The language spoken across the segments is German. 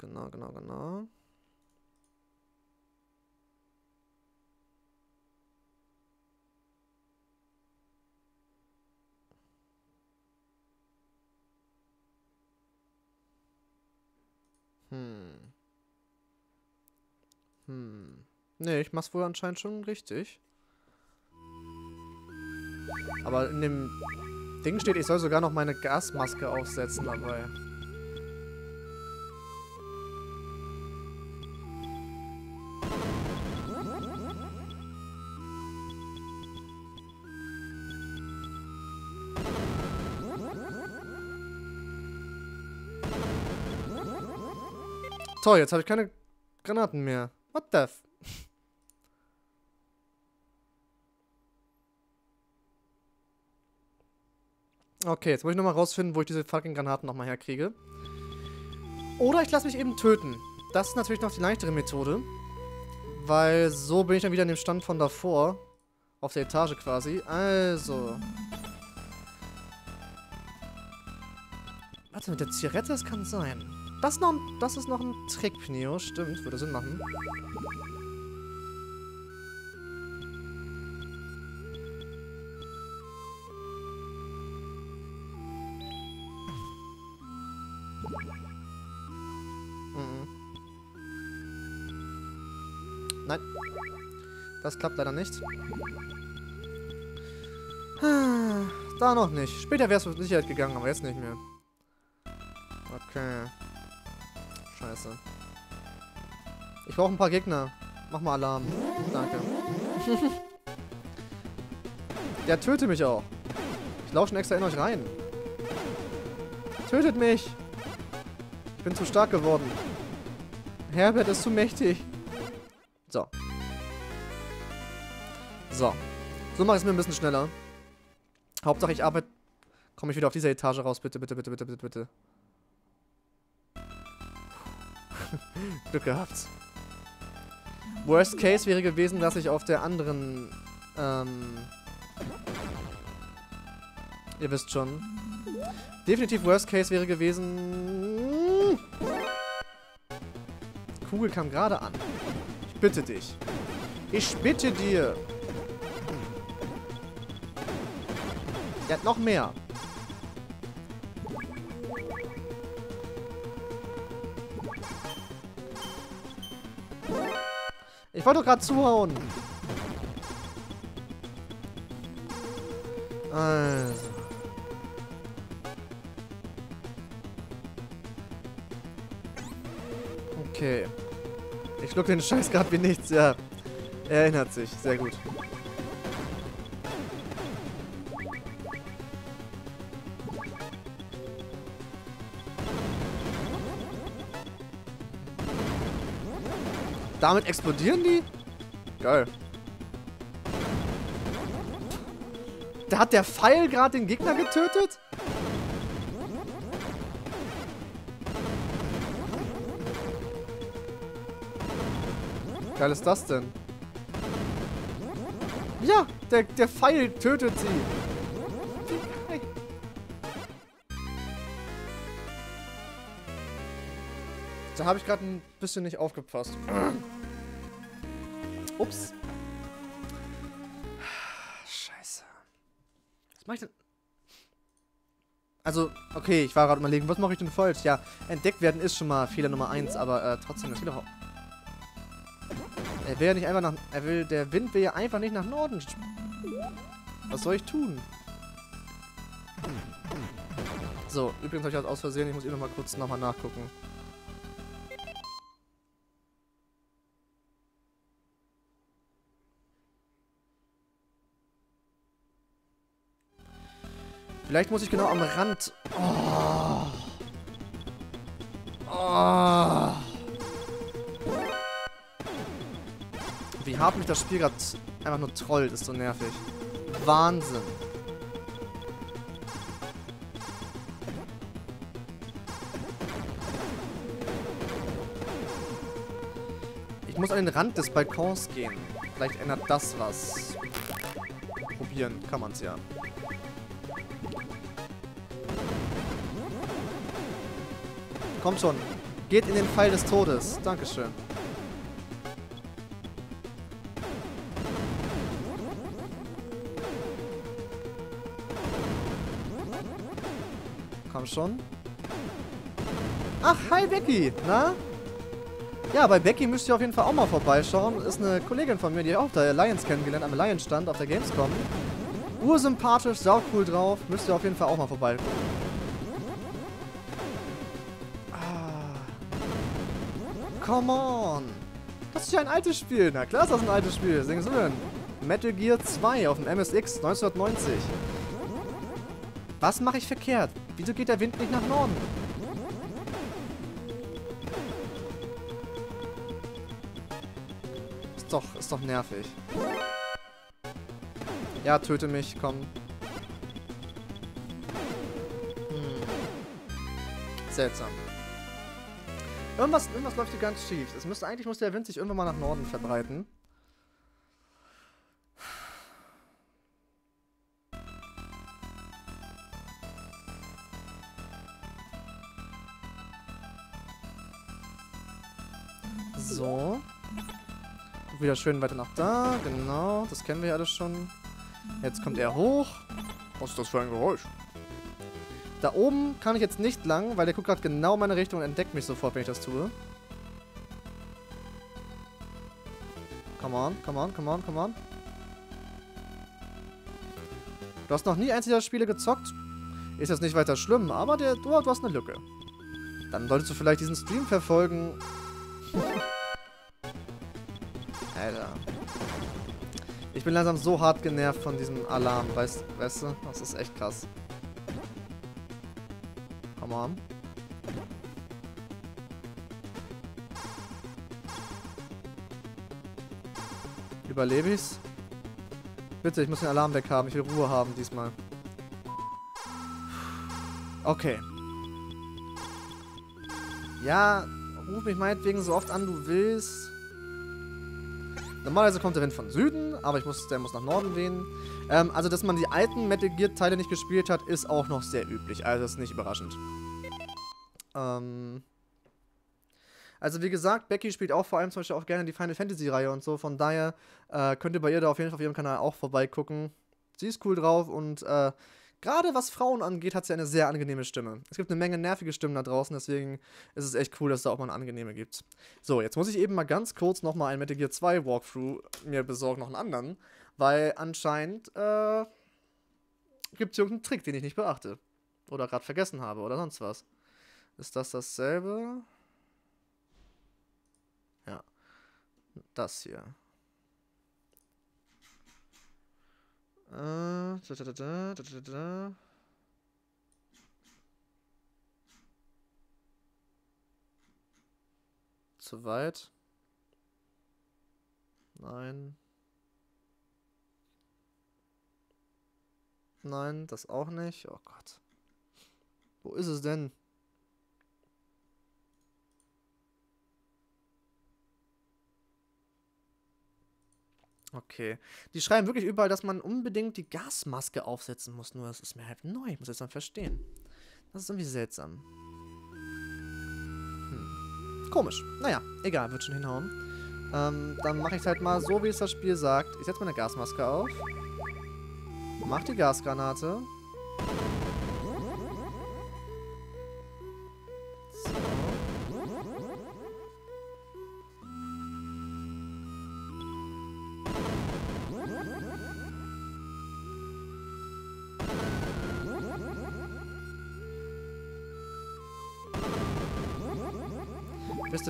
genau, genau, genau. Hm. Hm. Nee, ich mach's wohl anscheinend schon richtig. Aber in dem Ding steht, ich soll sogar noch meine Gasmaske aufsetzen dabei. Toll, jetzt habe ich keine Granaten mehr. What the f... Okay, jetzt muss ich nochmal rausfinden, wo ich diese fucking Granaten nochmal herkriege. Oder ich lasse mich eben töten. Das ist natürlich noch die leichtere Methode. Weil so bin ich dann wieder in dem Stand von davor. Auf der Etage quasi. Also. Warte, mit der Zigarette, das kann sein. Das ist noch ein, das ist noch ein Trick, Pneo. Stimmt, würde Sinn machen. Mhm. Nein. Das klappt leider nicht. Da noch nicht. Später wäre es mit Sicherheit gegangen, aber jetzt nicht mehr. Okay. Scheiße. Ich brauche ein paar Gegner. Mach mal Alarm. Danke. Der tötet mich auch. Ich laufe schon extra in euch rein. Tötet mich! Ich bin zu stark geworden. Herbert ist zu mächtig. So. So. So mache ich es mir ein bisschen schneller. Hauptsache ich arbeite... Komme ich wieder auf dieser Etage raus. Bitte, bitte, bitte, bitte, bitte, bitte. Glück gehabt. Worst Case wäre gewesen, dass ich auf der anderen... Ähm... Ihr wisst schon. Definitiv Worst Case wäre gewesen... Kugel kam gerade an. Ich bitte dich. Ich bitte dir. Der hat noch mehr. Wollte gerade zuhauen. Also. Okay. Ich schluck den Scheiß gerade wie nichts, ja. Er erinnert sich. Sehr gut. Damit explodieren die? Geil. Da hat der Pfeil gerade den Gegner getötet? geil ist das denn? Ja, der, der Pfeil tötet sie. Da habe ich gerade ein bisschen nicht aufgepasst. Ups. Scheiße. Was mache ich denn? Also, okay, ich war gerade überlegen, was mache ich denn falsch? Ja, entdeckt werden ist schon mal Fehler Nummer 1, aber äh, trotzdem, das geht doch er will ja nicht einfach nach... Er will... Der Wind will ja einfach nicht nach Norden. Was soll ich tun? So, übrigens habe ich das aus Versehen. Ich muss eben noch mal kurz nochmal nachgucken. Vielleicht muss ich genau am Rand... Oh. Oh. Wie hart mich das Spiel gerade einfach nur trollt, ist so nervig. Wahnsinn. Ich muss an den Rand des Balkons gehen. Vielleicht ändert das was. Probieren kann man es ja. Komm schon. Geht in den Pfeil des Todes. Dankeschön. Komm schon. Ach, hi Becky. Na? Ja, bei Becky müsst ihr auf jeden Fall auch mal vorbeischauen. Ist eine Kollegin von mir, die auch der Alliance kennengelernt, am Alliance stand auf der Gamescom. Ursympathisch, sau cool drauf. Müsst ihr auf jeden Fall auch mal vorbei. Come on. Das ist ja ein altes Spiel. Na klar ist das ein altes Spiel. Singen Sie denn? Metal Gear 2 auf dem MSX 1990. Was mache ich verkehrt? Wieso geht der Wind nicht nach Norden? Ist doch, ist doch nervig. Ja, töte mich, komm. Hm. Seltsam. Irgendwas, irgendwas läuft hier ganz schief. Es müsste, eigentlich muss der Wind sich irgendwann mal nach Norden verbreiten. So. Wieder schön weiter nach da. Genau, das kennen wir ja alles schon. Jetzt kommt er hoch. Was ist das für ein Geräusch? Da oben kann ich jetzt nicht lang, weil der guckt gerade genau in meine Richtung und entdeckt mich sofort, wenn ich das tue. Come on, come on, come on, come on. Du hast noch nie eins dieser Spiele gezockt? Ist jetzt nicht weiter schlimm, aber der, du hast eine Lücke. Dann solltest du vielleicht diesen Stream verfolgen. Alter. Ich bin langsam so hart genervt von diesem Alarm, weißt, weißt du? Das ist echt krass. Come on. Überlebe ich's? Bitte, ich muss den Alarm weg haben. Ich will Ruhe haben diesmal. Okay. Ja, ruf mich meinetwegen so oft an, du willst. Normalerweise kommt der Wind von Süden, aber ich muss, der muss nach Norden wehen. Ähm, also, dass man die alten Metal Gear Teile nicht gespielt hat, ist auch noch sehr üblich. Also, das ist nicht überraschend. Ähm... Also wie gesagt, Becky spielt auch vor allem zum Beispiel auch gerne die Final Fantasy Reihe und so. Von daher äh, könnt ihr bei ihr da auf jeden Fall auf ihrem Kanal auch vorbeigucken. Sie ist cool drauf und äh, gerade was Frauen angeht, hat sie eine sehr angenehme Stimme. Es gibt eine Menge nervige Stimmen da draußen, deswegen ist es echt cool, dass es da auch mal eine angenehme gibt. So, jetzt muss ich eben mal ganz kurz nochmal ein Metal Gear 2 Walkthrough mir besorgen, noch einen anderen, weil anscheinend äh, gibt es irgendeinen Trick, den ich nicht beachte. Oder gerade vergessen habe oder sonst was. Ist das dasselbe? Ja. Das hier. Äh, da, da, da, da, da. Zu weit. Nein. Nein, das auch nicht. Oh Gott. Wo ist es denn? Okay. Die schreiben wirklich überall, dass man unbedingt die Gasmaske aufsetzen muss. Nur das ist mir halt neu. Ich muss jetzt mal verstehen. Das ist irgendwie seltsam. Hm. Komisch. Naja, egal, wird schon hinhauen. Ähm, dann mache ich es halt mal so, wie es das Spiel sagt. Ich setze meine Gasmaske auf. Mach die Gasgranate.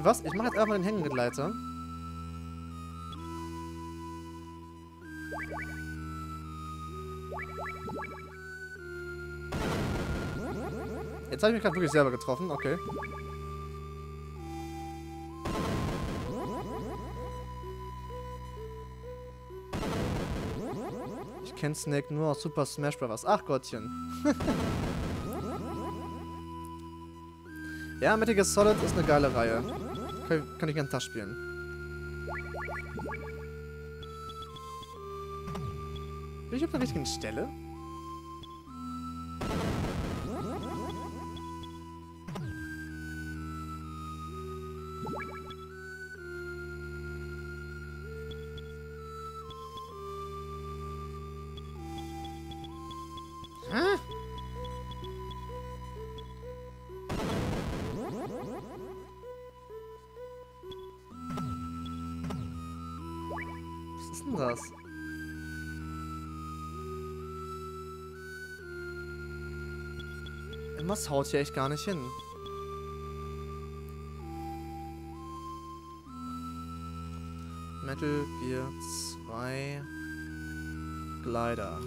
Was? Ich mache jetzt einfach mal den Hängegleiter. Jetzt habe ich mich gerade wirklich selber getroffen. Okay. Ich kenne Snake nur aus Super Smash Bros. Ach Gottchen. Ja, Metal Gear Solid ist eine geile Reihe. Kann, ich gerne Tag spielen. Bin ich auf der richtigen Stelle? Irgendwas haut hier echt gar nicht hin. Metal Gear 2 Glider.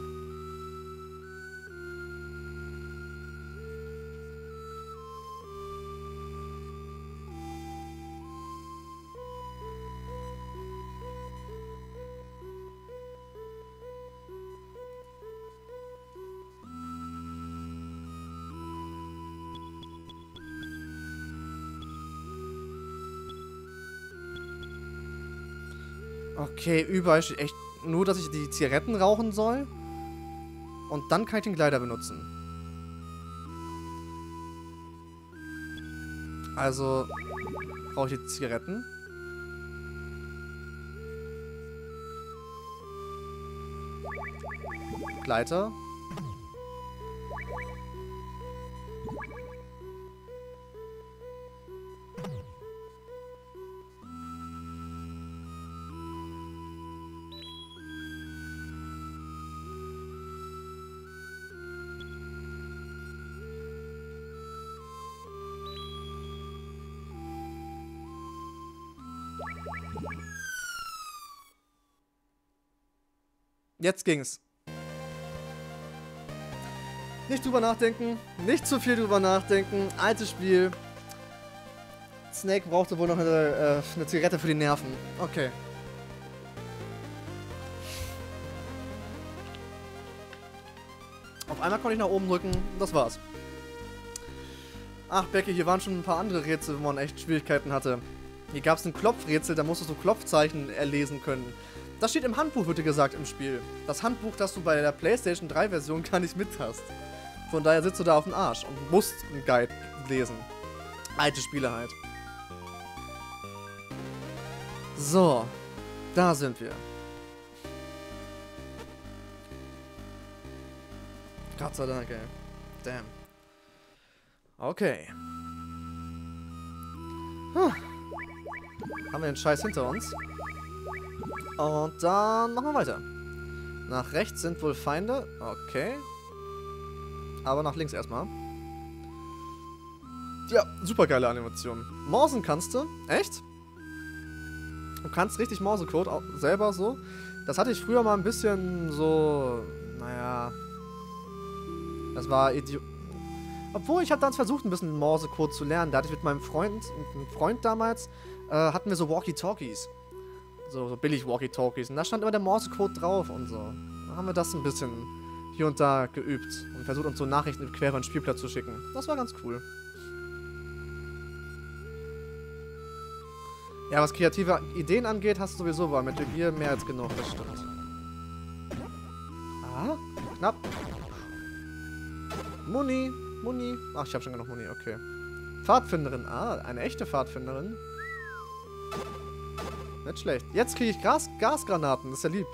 Okay, überall steht echt nur, dass ich die Zigaretten rauchen soll. Und dann kann ich den Gleiter benutzen. Also brauche ich die Zigaretten. Gleiter. Jetzt ging's. Nicht drüber nachdenken, nicht zu viel drüber nachdenken. Altes Spiel. Snake brauchte wohl noch eine, äh, eine Zigarette für die Nerven. Okay. Auf einmal konnte ich nach oben drücken. Das war's. Ach, Becky, hier waren schon ein paar andere Rätsel, wo man echt Schwierigkeiten hatte. Hier gab es ein Klopfrätsel, da musstest du Klopfzeichen erlesen können. Das steht im Handbuch, wird dir gesagt, im Spiel. Das Handbuch, das du bei der PlayStation 3 Version gar nicht mit hast. Von daher sitzt du da auf dem Arsch und musst einen Guide lesen. Alte Spiele halt. So, da sind wir. Gott sei Dank, ey. Damn. Okay. Huh. Haben wir den Scheiß hinter uns. Und dann machen wir weiter. Nach rechts sind wohl Feinde. Okay. Aber nach links erstmal. Ja, super geile Animation. Morsen kannst du. Echt? Du kannst richtig Morsecode auch selber so. Das hatte ich früher mal ein bisschen so. Naja. Das war Idiot. Obwohl, ich habe dann versucht, ein bisschen Morsecode zu lernen. Da hatte ich mit meinem Freund, mit einem Freund damals, äh, hatten wir so Walkie-Talkies. So, so billig Walkie-Talkies. Und da stand immer der Morse-Code drauf und so. Da haben wir das ein bisschen hier und da geübt und versucht uns so Nachrichten quer über den Spielplatz zu schicken. Das war ganz cool. Ja, was kreative Ideen angeht, hast du sowieso bei Metal Gear mehr als genug, das stimmt. Ah, knapp. Muni, Muni. Ach, ich habe schon genug Muni, okay. Pfadfinderin, ah, eine echte Pfadfinderin. Nicht schlecht. Jetzt kriege ich Gas Gasgranaten. Das ist ja lieb.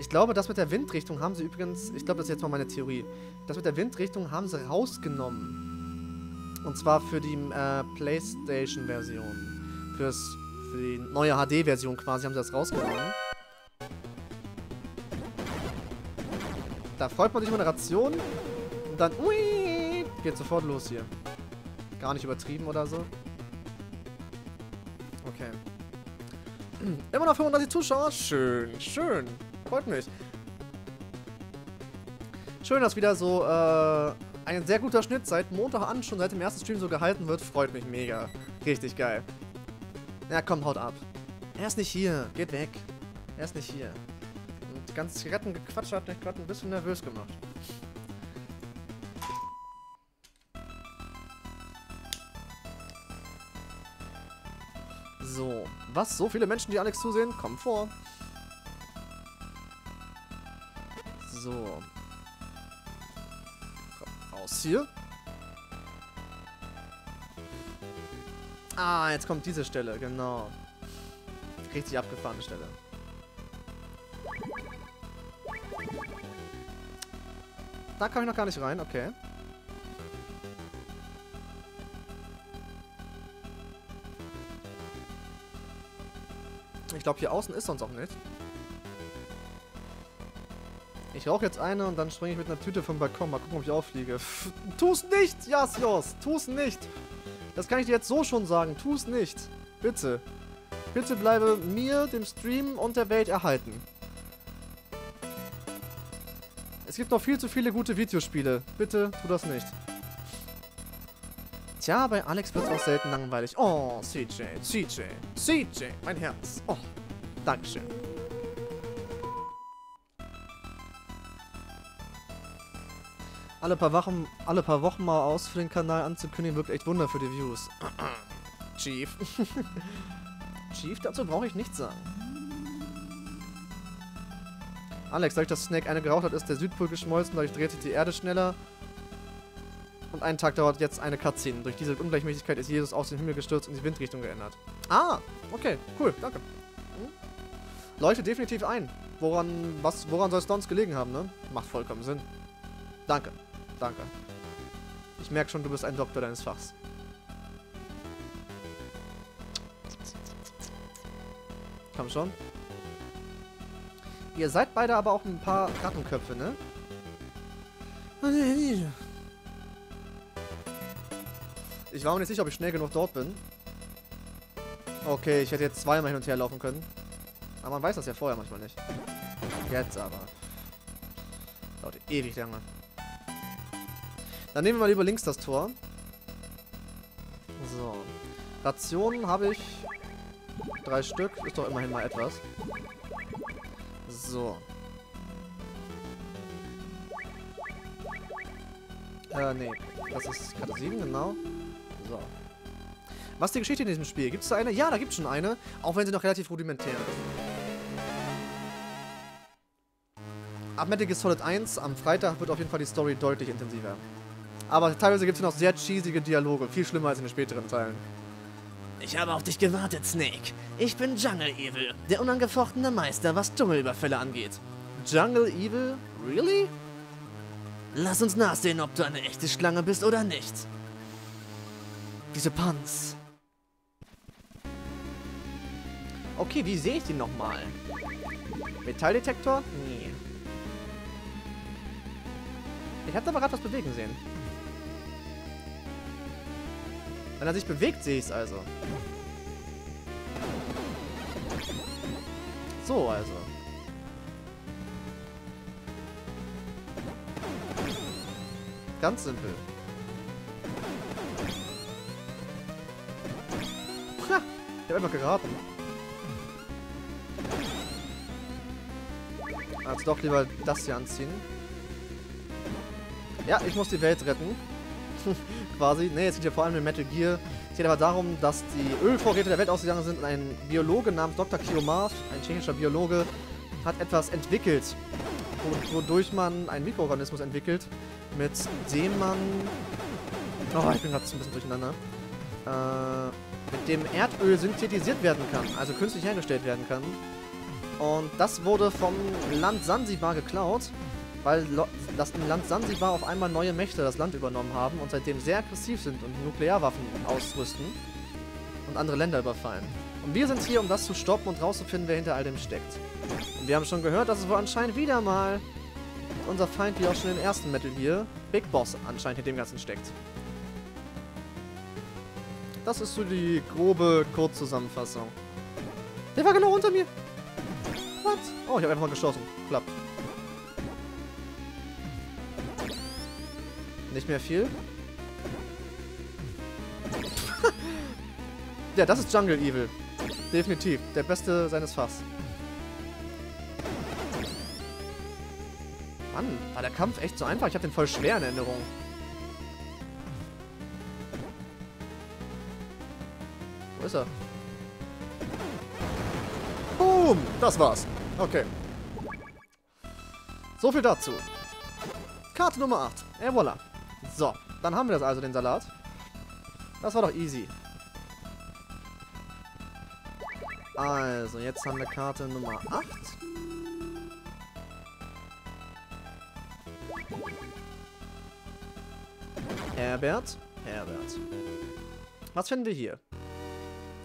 Ich glaube, das mit der Windrichtung haben sie übrigens... Ich glaube, das ist jetzt mal meine Theorie. Das mit der Windrichtung haben sie rausgenommen. Und zwar für die äh, Playstation-Version. Fürs, für die neue HD-Version quasi haben sie das rausgenommen. Da freut man sich Moderation. Und dann... Ui, geht sofort los hier. Gar nicht übertrieben oder so. Okay. Immer noch 35 Zuschauer. Schön, schön. Freut mich. Schön, dass wieder so äh, ein sehr guter Schnitt seit Montag an schon seit dem ersten Stream so gehalten wird. Freut mich mega. Richtig geil. Ja, komm, haut ab. Er ist nicht hier. Geht weg. Er ist nicht hier. Und die ganze Zigarettengequatsch hat mich gerade ein bisschen nervös gemacht. Was? So viele Menschen, die Alex zusehen? Komm vor. So. Raus hier. Ah, jetzt kommt diese Stelle, genau. Richtig abgefahrene Stelle. Da kam ich noch gar nicht rein, okay. Ich glaube, hier außen ist sonst auch nicht. Ich rauche jetzt eine und dann springe ich mit einer Tüte vom Balkon. Mal gucken, ob ich auffliege. Pff, tu's nicht, Jasios! Tu's nicht! Das kann ich dir jetzt so schon sagen. Tu's nicht. Bitte. Bitte bleibe mir, dem Stream und der Welt erhalten. Es gibt noch viel zu viele gute Videospiele. Bitte, tu das nicht. Tja, bei Alex wird es auch selten langweilig. Oh, CJ, CJ, CJ, mein Herz. Oh, Dankeschön. Alle paar, Wochen, alle paar Wochen mal aus für den Kanal anzukündigen, wirkt echt Wunder für die Views. Chief. Chief, dazu brauche ich nichts sagen. Alex, dadurch, dass Snake eine geraucht hat, ist der Südpol geschmolzen, dadurch dreht sich die Erde schneller. Und einen Tag dauert jetzt eine Cutscene. Durch diese Ungleichmäßigkeit ist Jesus aus dem Himmel gestürzt und die Windrichtung geändert. Ah, okay, cool, danke. Hm? Leuchtet definitiv ein. Woran, was, woran soll es sonst gelegen haben, ne? Macht vollkommen Sinn. Danke, danke. Ich merke schon, du bist ein Doktor deines Fachs. Komm schon. Ihr seid beide aber auch ein paar Rattenköpfe, ne? Ich war mir nicht sicher, ob ich schnell genug dort bin. Okay, ich hätte jetzt zweimal hin und her laufen können. Aber man weiß das ja vorher manchmal nicht. Jetzt aber. Dauert ewig lange. Dann nehmen wir mal lieber links das Tor. So. Rationen habe ich drei Stück. Ist doch immerhin mal etwas. So. Äh, nee. Das ist Karte 7, genau. So. Was ist die Geschichte in diesem Spiel? Gibt es da eine? Ja, da gibt es schon eine. Auch wenn sie noch relativ rudimentär ist. Ab Metal Gear Solid 1 am Freitag wird auf jeden Fall die Story deutlich intensiver. Aber teilweise gibt es noch sehr cheesige Dialoge. Viel schlimmer als in den späteren Teilen. Ich habe auf dich gewartet, Snake. Ich bin Jungle Evil, der unangefochtene Meister, was Dschungelüberfälle angeht. Jungle Evil? Really? Lass uns nachsehen, ob du eine echte Schlange bist oder nicht. Diese Punks. Okay, wie sehe ich den nochmal? Metalldetektor? Nee. Ich habe aber gerade was bewegen sehen. Wenn er sich bewegt, sehe ich es also. So also. Ganz simpel. Habe einfach geraten. Also doch lieber das hier anziehen. Ja, ich muss die Welt retten. Quasi. Ne, es geht ja vor allem in Metal Gear. Es geht aber darum, dass die Ölvorräte der Welt ausgegangen sind und ein Biologe namens Dr. Kiyomarv, ein tschechischer Biologe, hat etwas entwickelt, wodurch man einen Mikroorganismus entwickelt, mit dem man... Oh, ich bin gerade ein bisschen durcheinander. Äh, mit dem Erdöl synthetisiert werden kann, also künstlich hergestellt werden kann. Und das wurde vom Land Sansibar geklaut weil das im Land Sansibar auf einmal neue Mächte das Land übernommen haben und seitdem sehr aggressiv sind und Nuklearwaffen ausrüsten und andere Länder überfallen. Und wir sind hier, um das zu stoppen und rauszufinden, wer hinter all dem steckt. Und wir haben schon gehört, dass es wohl anscheinend wieder mal unser Feind, wie auch schon im ersten Metal hier, Big Boss anscheinend hinter dem Ganzen steckt. Das ist so die grobe Kurzzusammenfassung. Der war genau unter mir. What? Oh, ich habe einfach mal geschossen. Klappt. Nicht mehr viel. ja, das ist Jungle Evil. Definitiv. Der beste seines Fachs. Mann, war der Kampf echt so einfach? Ich habe den voll schwer in Erinnerung. Wo ist er? Boom! Das war's. Okay. So viel dazu. Karte Nummer 8. Et voilà. So, dann haben wir das also, den Salat. Das war doch easy. Also, jetzt haben wir Karte Nummer 8. Herbert. Herbert. Was finden wir hier?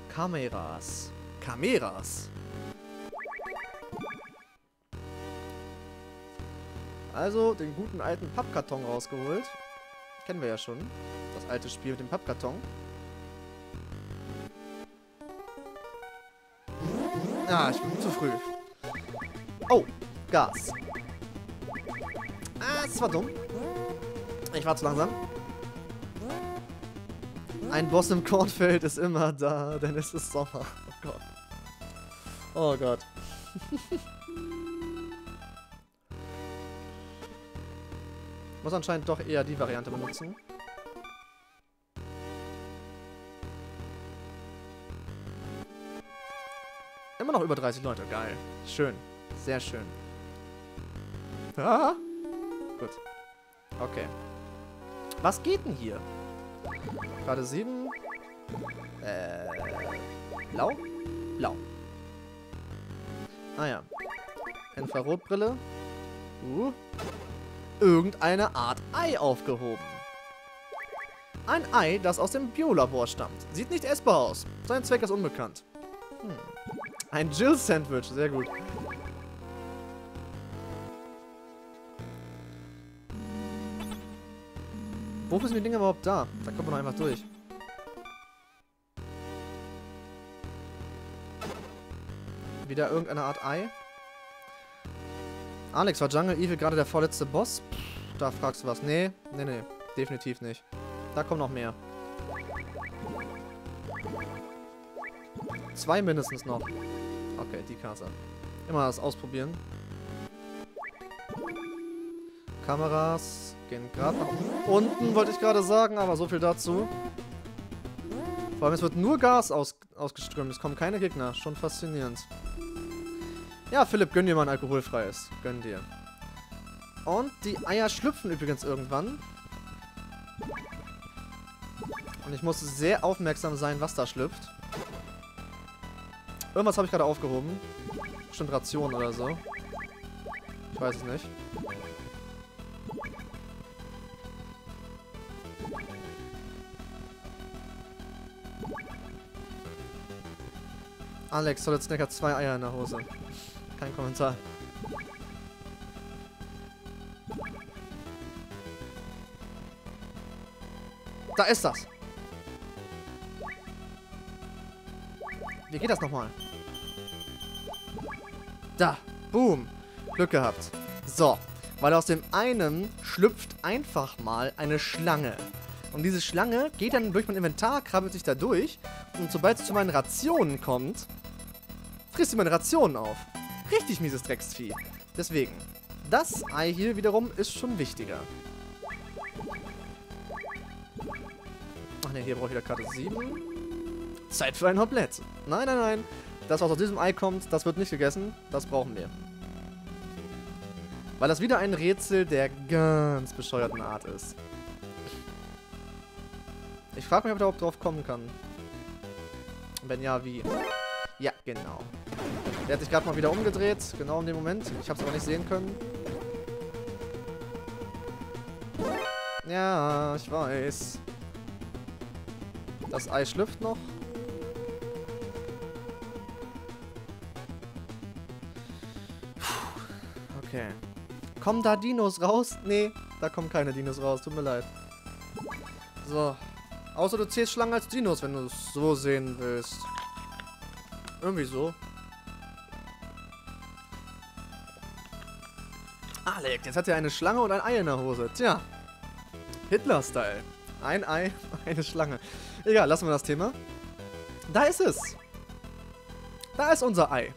Kameras. Kameras. Also den guten alten Pappkarton rausgeholt. Kennen wir ja schon. Das alte Spiel mit dem Pappkarton. Ah, ich bin zu früh. Oh, Gas. Ah, das war dumm. Ich war zu langsam. Ein Boss im Kornfeld ist immer da, denn es ist Sommer. Oh Gott. Oh Gott. Muss anscheinend doch eher die Variante benutzen. Immer noch über 30 Leute. Geil. Schön. Sehr schön. Ah. Gut. Okay. Was geht denn hier? Gerade 7. Äh. Blau? Blau. Ah ja. Infrarotbrille. Uh. Irgendeine Art Ei aufgehoben. Ein Ei, das aus dem Biolabor stammt. Sieht nicht essbar aus. Sein Zweck ist unbekannt. Hm. Ein Jill-Sandwich. Sehr gut. Wofür sind die Dinger überhaupt da? Da kommt man doch einfach durch. Wieder irgendeine Art Ei. Alex, war Jungle Evil gerade der vorletzte Boss? Da fragst du was. Nee, nee, nee. Definitiv nicht. Da kommen noch mehr. Zwei mindestens noch. Okay, die Karte. Immer das ausprobieren. Kameras gehen gerade nach unten, wollte ich gerade sagen, aber so viel dazu. Vor allem, es wird nur Gas aus ausgeströmt. Es kommen keine Gegner. Schon faszinierend. Ja, Philipp, gönn dir mal ein alkoholfreies. Gönn dir. Und die Eier schlüpfen übrigens irgendwann. Und ich muss sehr aufmerksam sein, was da schlüpft. Irgendwas habe ich gerade aufgehoben. Bestimmt Ration oder so. Ich weiß es nicht. Alex, Solid Snack hat zwei Eier in der Hose. Kein Kommentar. Da ist das. Wie geht das nochmal? Da. Boom. Glück gehabt. So. Weil aus dem einen schlüpft einfach mal eine Schlange. Und diese Schlange geht dann durch mein Inventar, krabbelt sich da durch. Und sobald es zu meinen Rationen kommt, frisst sie meine Rationen auf. Richtig mieses Drecksvieh. Deswegen, das Ei hier wiederum ist schon wichtiger. Ach ne, hier brauche ich wieder Karte 7. Zeit für ein Hoplett. Nein, nein, nein. Das, was aus diesem Ei kommt, das wird nicht gegessen. Das brauchen wir. Weil das wieder ein Rätsel der ganz bescheuerten Art ist. Ich frage mich, ob ich überhaupt drauf kommen kann. Wenn ja, wie? Ja, genau. Der hat sich gerade mal wieder umgedreht, genau in dem Moment. Ich habe es aber nicht sehen können. Ja, ich weiß. Das Ei schlüpft noch. Okay. Kommen da Dinos raus? Nee, da kommen keine Dinos raus. Tut mir leid. So. Außer du zählst Schlangen als Dinos, wenn du es so sehen willst. Irgendwie so. Alex, jetzt hat er eine Schlange und ein Ei in der Hose. Tja. Hitler-Style. Ein Ei, eine Schlange. Egal, lassen wir das Thema. Da ist es. Da ist unser Ei.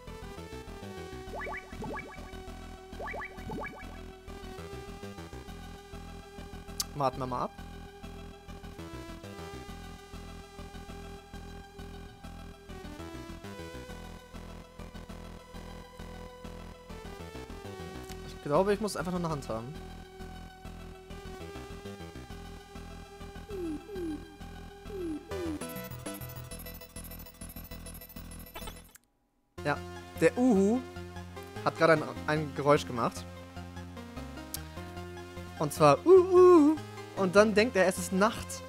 Warten wir mal ab. Glaube, ich muss einfach nur eine Hand haben. Ja, der Uhu hat gerade ein, ein Geräusch gemacht. Und zwar Uhu. Und dann denkt er, es ist Nacht.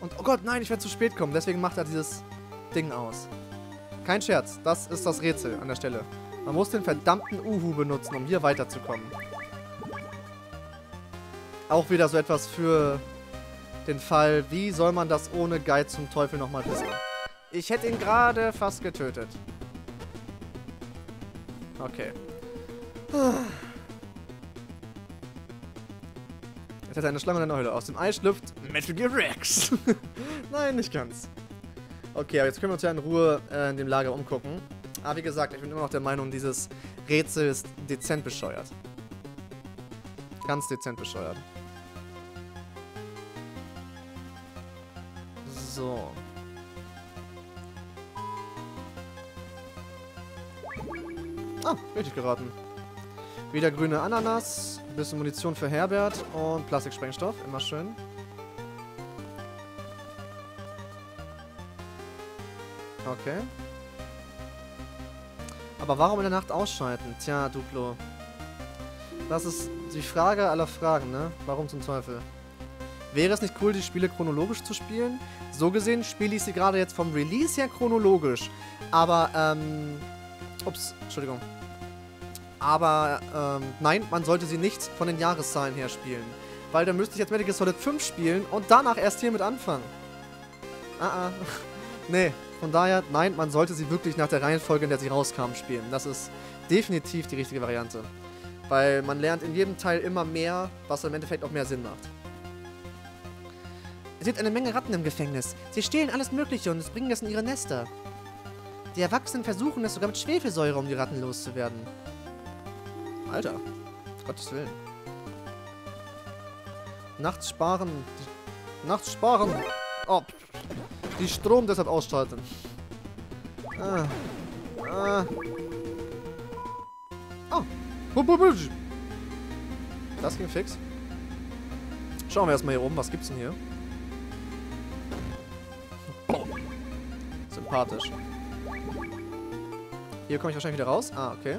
Und oh Gott, nein, ich werde zu spät kommen. Deswegen macht er dieses Ding aus. Kein Scherz, das ist das Rätsel an der Stelle. Man muss den verdammten Uhu benutzen, um hier weiterzukommen. Auch wieder so etwas für den Fall, wie soll man das ohne Guide zum Teufel nochmal wissen? Ich hätte ihn gerade fast getötet. Okay. Jetzt hat er eine Schlange in der Höhle. Aus dem Ei schlüpft Metal Gear Rex. Nein, nicht ganz. Okay, aber jetzt können wir uns ja in Ruhe äh, in dem Lager umgucken. Aber wie gesagt, ich bin immer noch der Meinung, dieses Rätsel ist dezent bescheuert. Ganz dezent bescheuert. So. Ah, richtig geraten. Wieder grüne Ananas, bisschen Munition für Herbert und Plastiksprengstoff, immer schön. Okay. Aber warum in der Nacht ausschalten? Tja, Duplo. Das ist die Frage aller Fragen, ne? Warum zum Teufel? Wäre es nicht cool, die Spiele chronologisch zu spielen? So gesehen spiele ich sie gerade jetzt vom Release her chronologisch. Aber, ähm... Ups, Entschuldigung. Aber, ähm, nein, man sollte sie nicht von den Jahreszahlen her spielen. Weil dann müsste ich jetzt Gear Solid 5 spielen und danach erst hiermit anfangen. Ah, ah. nee, von daher, nein, man sollte sie wirklich nach der Reihenfolge, in der sie rauskamen, spielen. Das ist definitiv die richtige Variante. Weil man lernt in jedem Teil immer mehr, was im Endeffekt auch mehr Sinn macht. Es gibt eine Menge Ratten im Gefängnis. Sie stehlen alles Mögliche und bringen es in ihre Nester. Die Erwachsenen versuchen es sogar mit Schwefelsäure, um die Ratten loszuwerden. Alter, Gottes Willen. Nachts sparen. Nachts sparen. Oh, die Strom deshalb ausschalten. Ah. Ah. Oh. Das ging fix. Schauen wir erstmal hier oben. Was gibt's denn hier? Sympathisch. Hier komme ich wahrscheinlich wieder raus. Ah, okay.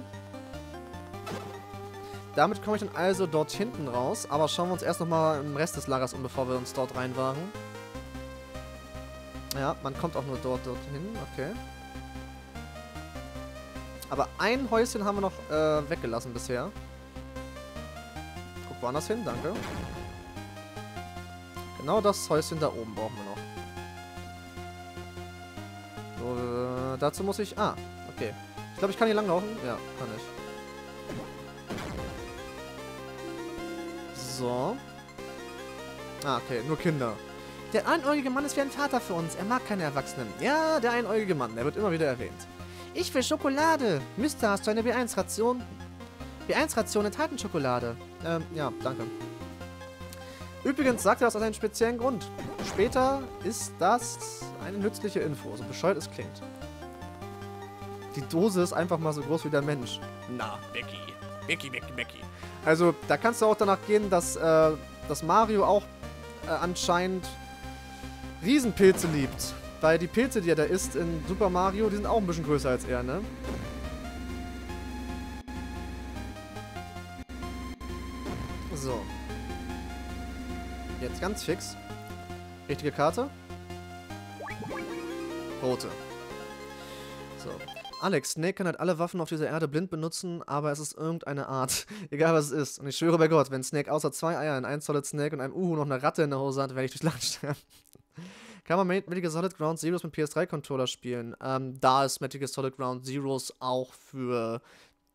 Damit komme ich dann also dort hinten raus. Aber schauen wir uns erst nochmal im Rest des Lagers um, bevor wir uns dort reinwagen. Ja, man kommt auch nur dort, dorthin. Okay. Aber ein Häuschen haben wir noch äh, weggelassen bisher. Guck woanders hin, danke. Genau das Häuschen da oben brauchen wir noch. So, äh, dazu muss ich... Ah, okay. Ich glaube, ich kann hier langlaufen. Ja, kann ich. So. Ah, okay. Nur Kinder. Der einäugige Mann ist wie ein Vater für uns. Er mag keine Erwachsenen. Ja, der einäugige Mann. Der wird immer wieder erwähnt. Ich will Schokolade. Mister, hast du eine B1-Ration? B1-Ration enthalten Schokolade. Ähm, ja, danke. Übrigens sagt er das aus einem speziellen Grund. Später ist das eine nützliche Info, so bescheuert es klingt. Die Dose ist einfach mal so groß wie der Mensch. Na, Becky. Becky, Becky, Becky. Also, da kannst du auch danach gehen, dass, äh, dass Mario auch äh, anscheinend Riesenpilze liebt. Weil die Pilze, die er da isst in Super Mario, die sind auch ein bisschen größer als er, ne? So. Jetzt ganz fix. Richtige Karte. Rote. So. Alex, Snake kann halt alle Waffen auf dieser Erde blind benutzen, aber es ist irgendeine Art. Egal was es ist. Und ich schwöre bei Gott, wenn Snake außer zwei Eiern, ein Solid Snake und einem Uhu noch eine Ratte in der Hose hat, werde ich durch Land sterben. Kann man Metal Gear Solid Ground Zeroes mit PS3-Controller spielen? Ähm, da es Metal Gear Solid Ground Zeroes auch für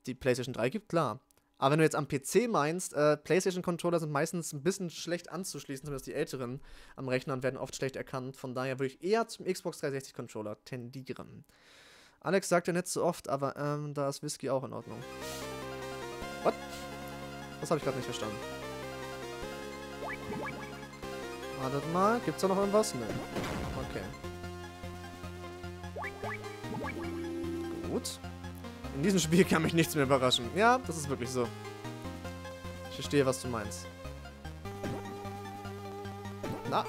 die PlayStation 3 gibt, klar. Aber wenn du jetzt am PC meinst, äh, PlayStation-Controller sind meistens ein bisschen schlecht anzuschließen, zumindest die älteren am Rechner und werden oft schlecht erkannt. Von daher würde ich eher zum Xbox 360-Controller tendieren. Alex sagt ja nicht so oft, aber ähm, da ist Whisky auch in Ordnung. What? Das habe ich gerade nicht verstanden. Wartet mal, gibt's da noch irgendwas? Nö. Okay. Gut. In diesem Spiel kann mich nichts mehr überraschen. Ja, das ist wirklich so. Ich verstehe, was du meinst. Na.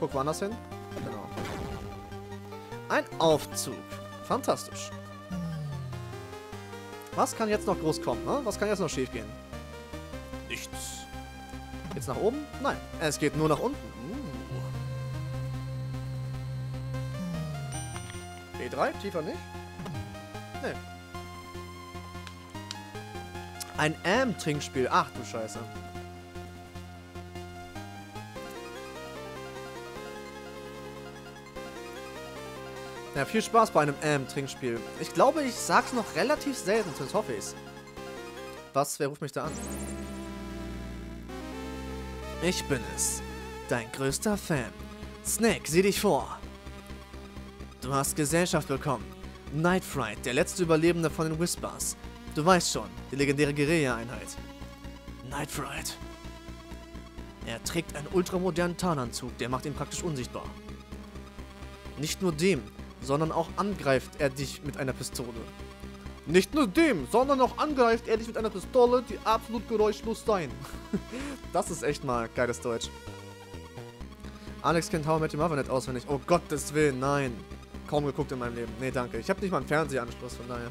Guck woanders hin. Genau. Ein Aufzug. Fantastisch. Was kann jetzt noch groß kommen, ne? Was kann jetzt noch schief gehen? Nichts. Jetzt nach oben? Nein. Es geht nur nach unten. Uh. B3? Tiefer nicht? Nee. Ein Am-Trinkspiel. Ach du Scheiße. Ja, viel Spaß bei einem Am-Trinkspiel. Ich glaube, ich sag's noch relativ selten, zumindest hoffe ich's. Was? Wer ruft mich da an? Ich bin es. Dein größter Fan. Snake, sieh dich vor. Du hast Gesellschaft bekommen. Night Fright, der letzte Überlebende von den Whispers. Du weißt schon, die legendäre Guerilla-Einheit. Night Fright. Er trägt einen ultramodernen Tarnanzug, der macht ihn praktisch unsichtbar. Nicht nur dem, sondern auch angreift er dich mit einer Pistole. Nicht nur dem, sondern auch angreift er dich mit einer Pistole, die absolut geräuschlos sein. das ist echt mal geiles Deutsch. Alex kennt How I Met Your nicht auswendig. Oh Gottes Willen, nein. Kaum geguckt in meinem Leben. Nee, danke. Ich habe nicht mal einen Fernsehanschluss, von daher.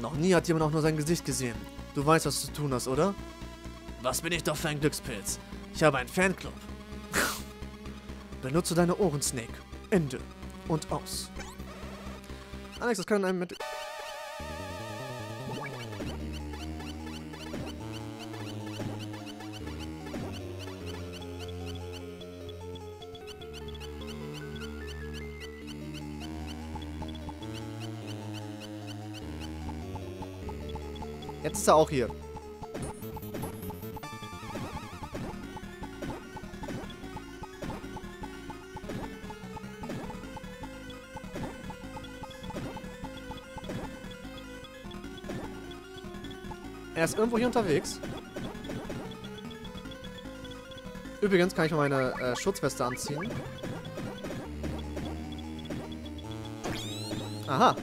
Noch nie hat jemand auch nur sein Gesicht gesehen. Du weißt, was du tun hast, oder? Was bin ich doch für ein Glückspilz? Ich habe einen Fanclub. Benutze deine Ohren, Snake. Ende. Und aus. Alex, das kann in einem mit... Jetzt ist er auch hier. Er ist irgendwo hier unterwegs. Übrigens kann ich mal meine äh, Schutzweste anziehen. Aha.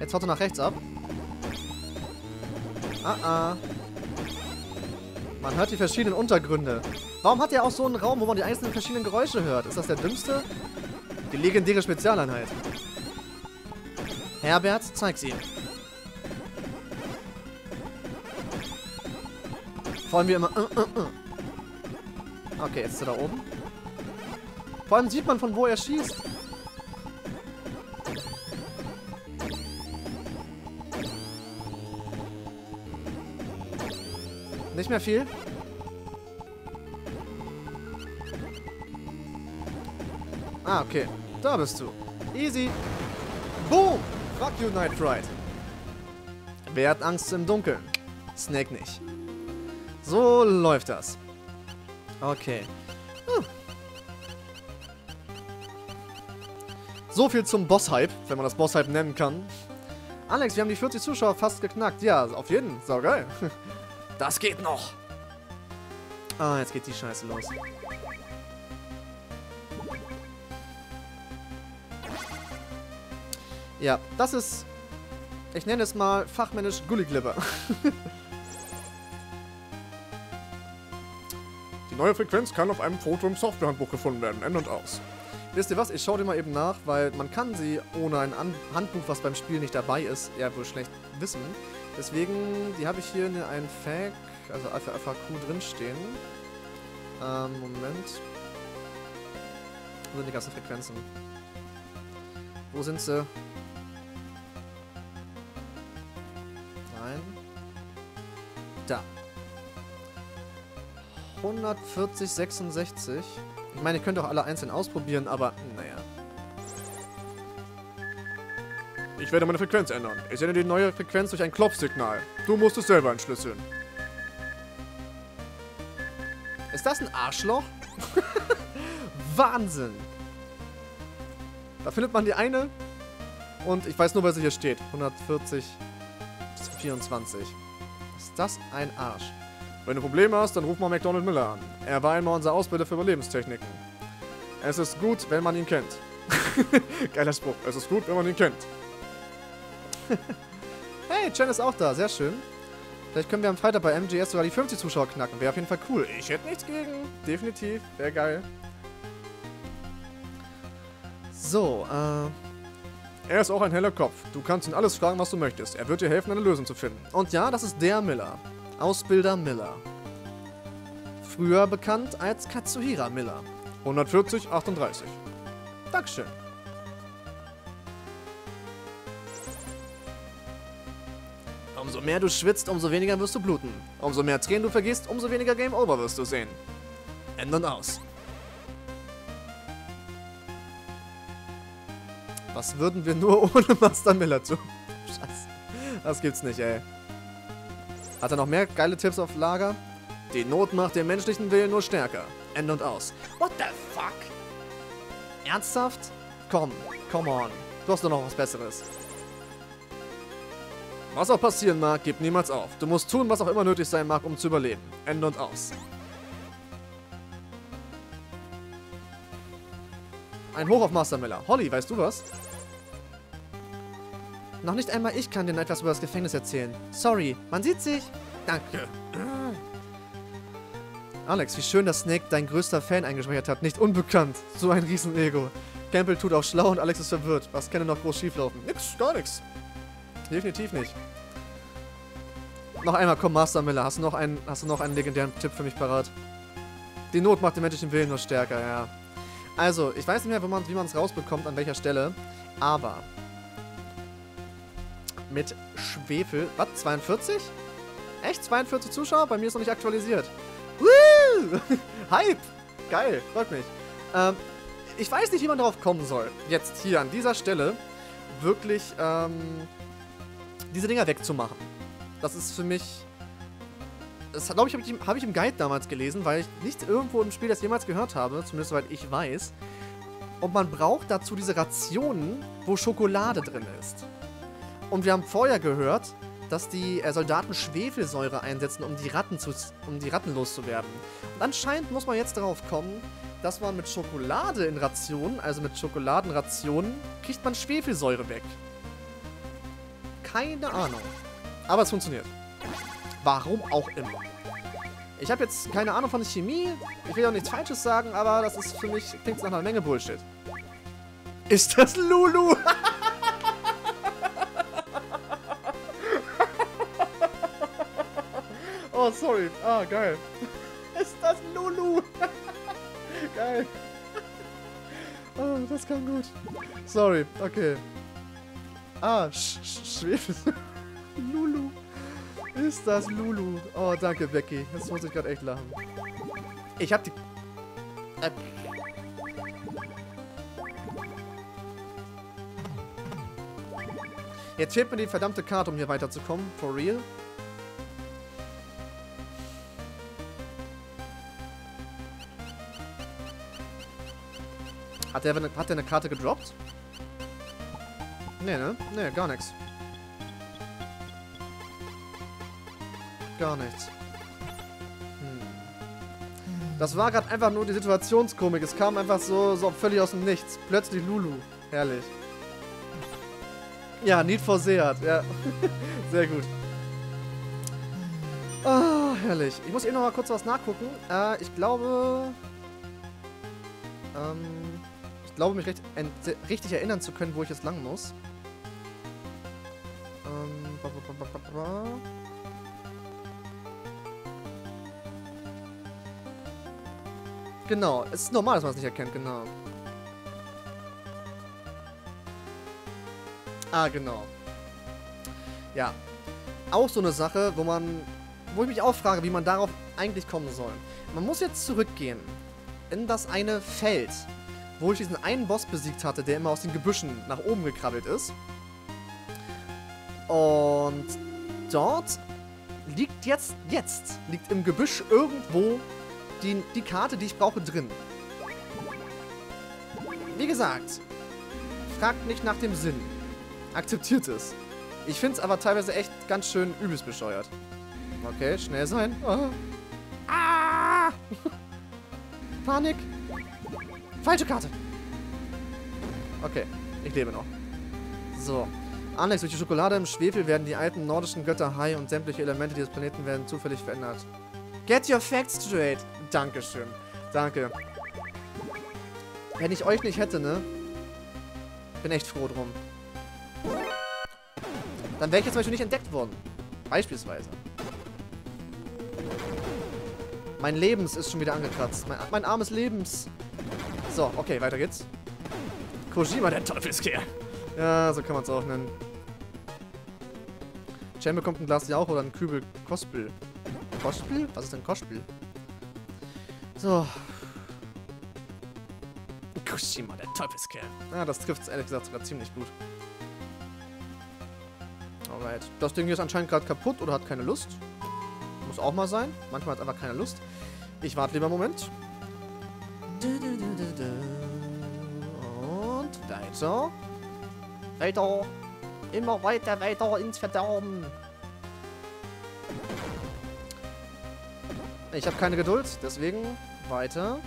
Jetzt haut er nach rechts ab. Ah, ah. Man hört die verschiedenen Untergründe. Warum hat er auch so einen Raum, wo man die einzelnen verschiedenen Geräusche hört? Ist das der dümmste? Die legendäre Spezialeinheit. Herbert, zeig's ihm. Vor allem wie immer. Uh, uh, uh. Okay, jetzt ist er da oben. Vor allem sieht man, von wo er schießt. Nicht mehr viel. Ah, okay. Da bist du. Easy. Boom! Fuck you, Night Fright. Wer hat Angst im Dunkeln? Snake nicht. So läuft das. Okay. So viel zum Boss-Hype, wenn man das Boss-Hype nennen kann. Alex, wir haben die 40 Zuschauer fast geknackt. Ja, auf jeden. So geil. Das geht noch. Ah, jetzt geht die Scheiße los. Ja, das ist, ich nenne es mal fachmännisch Gulliglibber. Die neue Frequenz kann auf einem Foto im Softwarehandbuch gefunden werden. End und aus. Wisst ihr was? Ich schaue dir mal eben nach, weil man kann sie ohne ein An Handbuch, was beim Spiel nicht dabei ist, ja wohl schlecht wissen. Deswegen, die habe ich hier in einem FAQ, also FAQ drinstehen. Ähm, Moment. Wo sind die ganzen Frequenzen? Wo sind sie? Da. 140, 66. Ich meine, ihr könnt auch alle einzeln ausprobieren, aber naja. Ich werde meine Frequenz ändern. Ich sende die neue Frequenz durch ein Klopfsignal. Du musst es selber entschlüsseln. Ist das ein Arschloch? Wahnsinn! Da findet man die eine. Und ich weiß nur, was hier steht. 140 bis 24. Ist das ein Arsch? Wenn du Probleme hast, dann ruf mal McDonald Miller an. Er war einmal unser Ausbilder für Überlebenstechniken. Es ist gut, wenn man ihn kennt. Geiler Spruch. Es ist gut, wenn man ihn kennt. hey, Chen ist auch da. Sehr schön. Vielleicht können wir am Freitag bei MGS sogar die 50 Zuschauer knacken. Wäre auf jeden Fall cool. Ich hätte nichts gegen. Definitiv. Wäre geil. So, äh... Er ist auch ein heller Kopf. Du kannst ihn alles fragen, was du möchtest. Er wird dir helfen, eine Lösung zu finden. Und ja, das ist der Miller. Ausbilder Miller. Früher bekannt als Katsuhira Miller. 140, 38. Dankeschön. Umso mehr du schwitzt, umso weniger wirst du bluten. Umso mehr Tränen du vergisst, umso weniger Game Over wirst du sehen. Ende und aus. Was würden wir nur ohne Master Miller tun? Scheiße. Das gibt's nicht, ey. Hat er noch mehr geile Tipps auf Lager? Die Not macht den menschlichen Willen nur stärker. Ende und aus. What the fuck? Ernsthaft? Komm, come on. Du hast doch noch was Besseres. Was auch passieren mag, gib niemals auf. Du musst tun, was auch immer nötig sein mag, um zu überleben. Ende und aus. Ein Hoch auf Master Miller. Holly, weißt du was? Noch nicht einmal ich kann dir etwas über das Gefängnis erzählen. Sorry, man sieht sich. Danke. Alex, wie schön, dass Snake dein größter Fan eingespeichert hat. Nicht unbekannt. So ein Riesen-Ego. Campbell tut auch schlau und Alex ist verwirrt. Was kann denn noch groß schieflaufen? Nix, gar nichts. Definitiv nicht. Noch einmal, komm, Master Miller. Hast du noch einen, hast du noch einen legendären Tipp für mich parat? Die Not macht den menschlichen Willen nur stärker, ja. Also, ich weiß nicht mehr, wie man es rausbekommt, an welcher Stelle. Aber mit Schwefel. Was? 42? Echt? 42 Zuschauer? Bei mir ist noch nicht aktualisiert. Woo! Hype! Geil, freut mich. Ähm, ich weiß nicht, wie man darauf kommen soll, jetzt hier an dieser Stelle wirklich ähm, diese Dinger wegzumachen. Das ist für mich... Das glaube ich, habe ich, hab ich im Guide damals gelesen, weil ich nicht irgendwo im Spiel das jemals gehört habe, zumindest soweit ich weiß. Und man braucht dazu diese Rationen, wo Schokolade drin ist. Und wir haben vorher gehört, dass die äh, Soldaten Schwefelsäure einsetzen, um die, Ratten zu, um die Ratten loszuwerden. Und anscheinend muss man jetzt darauf kommen, dass man mit Schokolade in Rationen, also mit Schokoladenrationen, kriegt man Schwefelsäure weg. Keine Ahnung. Aber es funktioniert. Warum auch immer. Ich habe jetzt keine Ahnung von Chemie. Ich will auch nichts Falsches sagen, aber das ist für mich, klingt nach einer Menge Bullshit. Ist das Lulu? oh, sorry. Ah, geil. Ist das Lulu? geil. Oh, das kam gut. Sorry, okay. Ah, Sch Sch Schwefel. Ist das Lulu? Oh, danke, Becky. Jetzt muss ich gerade echt lachen. Ich hab die... Äh. Jetzt fehlt mir die verdammte Karte, um hier weiterzukommen. For real? Hat der, hat der eine Karte gedroppt? Nee, ne? Nee, gar nichts. Gar nichts. Hm. Das war gerade einfach nur die Situationskomik. Es kam einfach so, so völlig aus dem Nichts. Plötzlich Lulu. Herrlich. Ja, Need for Seat. Ja. Sehr gut. Ah, herrlich. Ich muss eben noch mal kurz was nachgucken. Äh, ich glaube... Ähm, ich glaube, mich recht, richtig erinnern zu können, wo ich jetzt lang muss. Genau, es ist normal, dass man es nicht erkennt, genau. Ah, genau. Ja. Auch so eine Sache, wo man, wo ich mich auch frage, wie man darauf eigentlich kommen soll. Man muss jetzt zurückgehen in das eine Feld, wo ich diesen einen Boss besiegt hatte, der immer aus den Gebüschen nach oben gekrabbelt ist. Und dort liegt jetzt, jetzt, liegt im Gebüsch irgendwo die, die Karte, die ich brauche, drin. Wie gesagt, fragt nicht nach dem Sinn. Akzeptiert es. Ich finde es aber teilweise echt ganz schön übelst bescheuert. Okay, schnell sein. Oh. Ah! Panik. Falsche Karte. Okay, ich lebe noch. So. Alex, durch die Schokolade im Schwefel werden die alten nordischen Götter Hai und sämtliche Elemente dieses Planeten werden zufällig verändert. Get your facts straight. Dankeschön. Danke. Wenn ich euch nicht hätte, ne? Bin echt froh drum. Dann wäre ich jetzt zum Beispiel nicht entdeckt worden. Beispielsweise. Mein Lebens ist schon wieder angekratzt. Mein, mein armes Lebens. So, okay, weiter geht's. Kojima, der Teufelskerl. Ja, so kann man es auch nennen. Cem bekommt ein Glas Jauch oder einen Kübel Kospel. Kospel? Was ist denn Kospel? So. Kojima, der Teufelskerl. Ja, das trifft es ehrlich gesagt sogar ziemlich gut. Alright. Das Ding hier ist anscheinend gerade kaputt oder hat keine Lust. Muss auch mal sein. Manchmal hat es einfach keine Lust. Ich warte lieber einen Moment. Und weiter. Weiter. Immer weiter, weiter ins Verderben. Ich habe keine Geduld, deswegen weiter.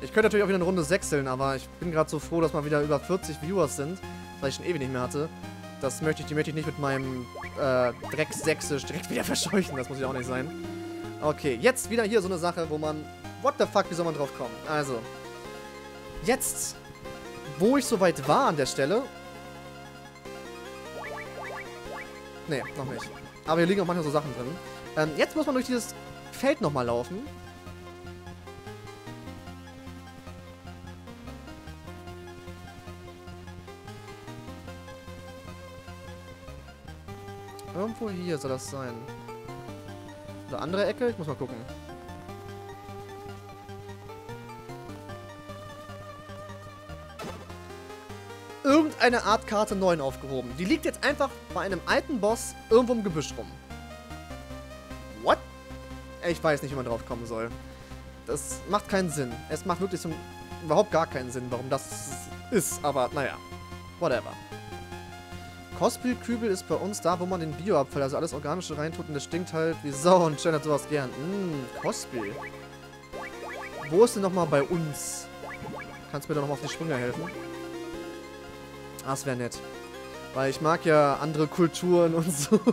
Ich könnte natürlich auch wieder eine Runde sechseln, aber ich bin gerade so froh, dass mal wieder über 40 Viewers sind, weil ich schon ewig nicht mehr hatte. Das möchte ich, die möchte ich nicht mit meinem äh, Drecksächsisch direkt wieder verscheuchen. Das muss ja auch nicht sein. Okay, jetzt wieder hier so eine Sache, wo man... What the fuck, wie soll man drauf kommen? Also, jetzt, wo ich soweit war an der Stelle... Nee, noch nicht. Aber hier liegen auch manchmal so Sachen drin. Ähm, jetzt muss man durch dieses Feld nochmal laufen. Irgendwo hier soll das sein. Oder andere Ecke? Ich muss mal gucken. Irgendeine Art Karte 9 aufgehoben. Die liegt jetzt einfach bei einem alten Boss irgendwo im Gebüsch rum. Ich weiß nicht, wie man drauf kommen soll. Das macht keinen Sinn. Es macht wirklich so überhaupt gar keinen Sinn, warum das ist. Aber naja, whatever. Kospel-Kübel ist bei uns da, wo man den Bioabfall, also alles Organische reintut und das stinkt halt wie Sau und Jen hat sowas gern. Mmm, Kospel. Wo ist denn nochmal bei uns? Kannst du mir doch nochmal auf die Sprünge helfen? Ah, das wäre nett. Weil ich mag ja andere Kulturen und so.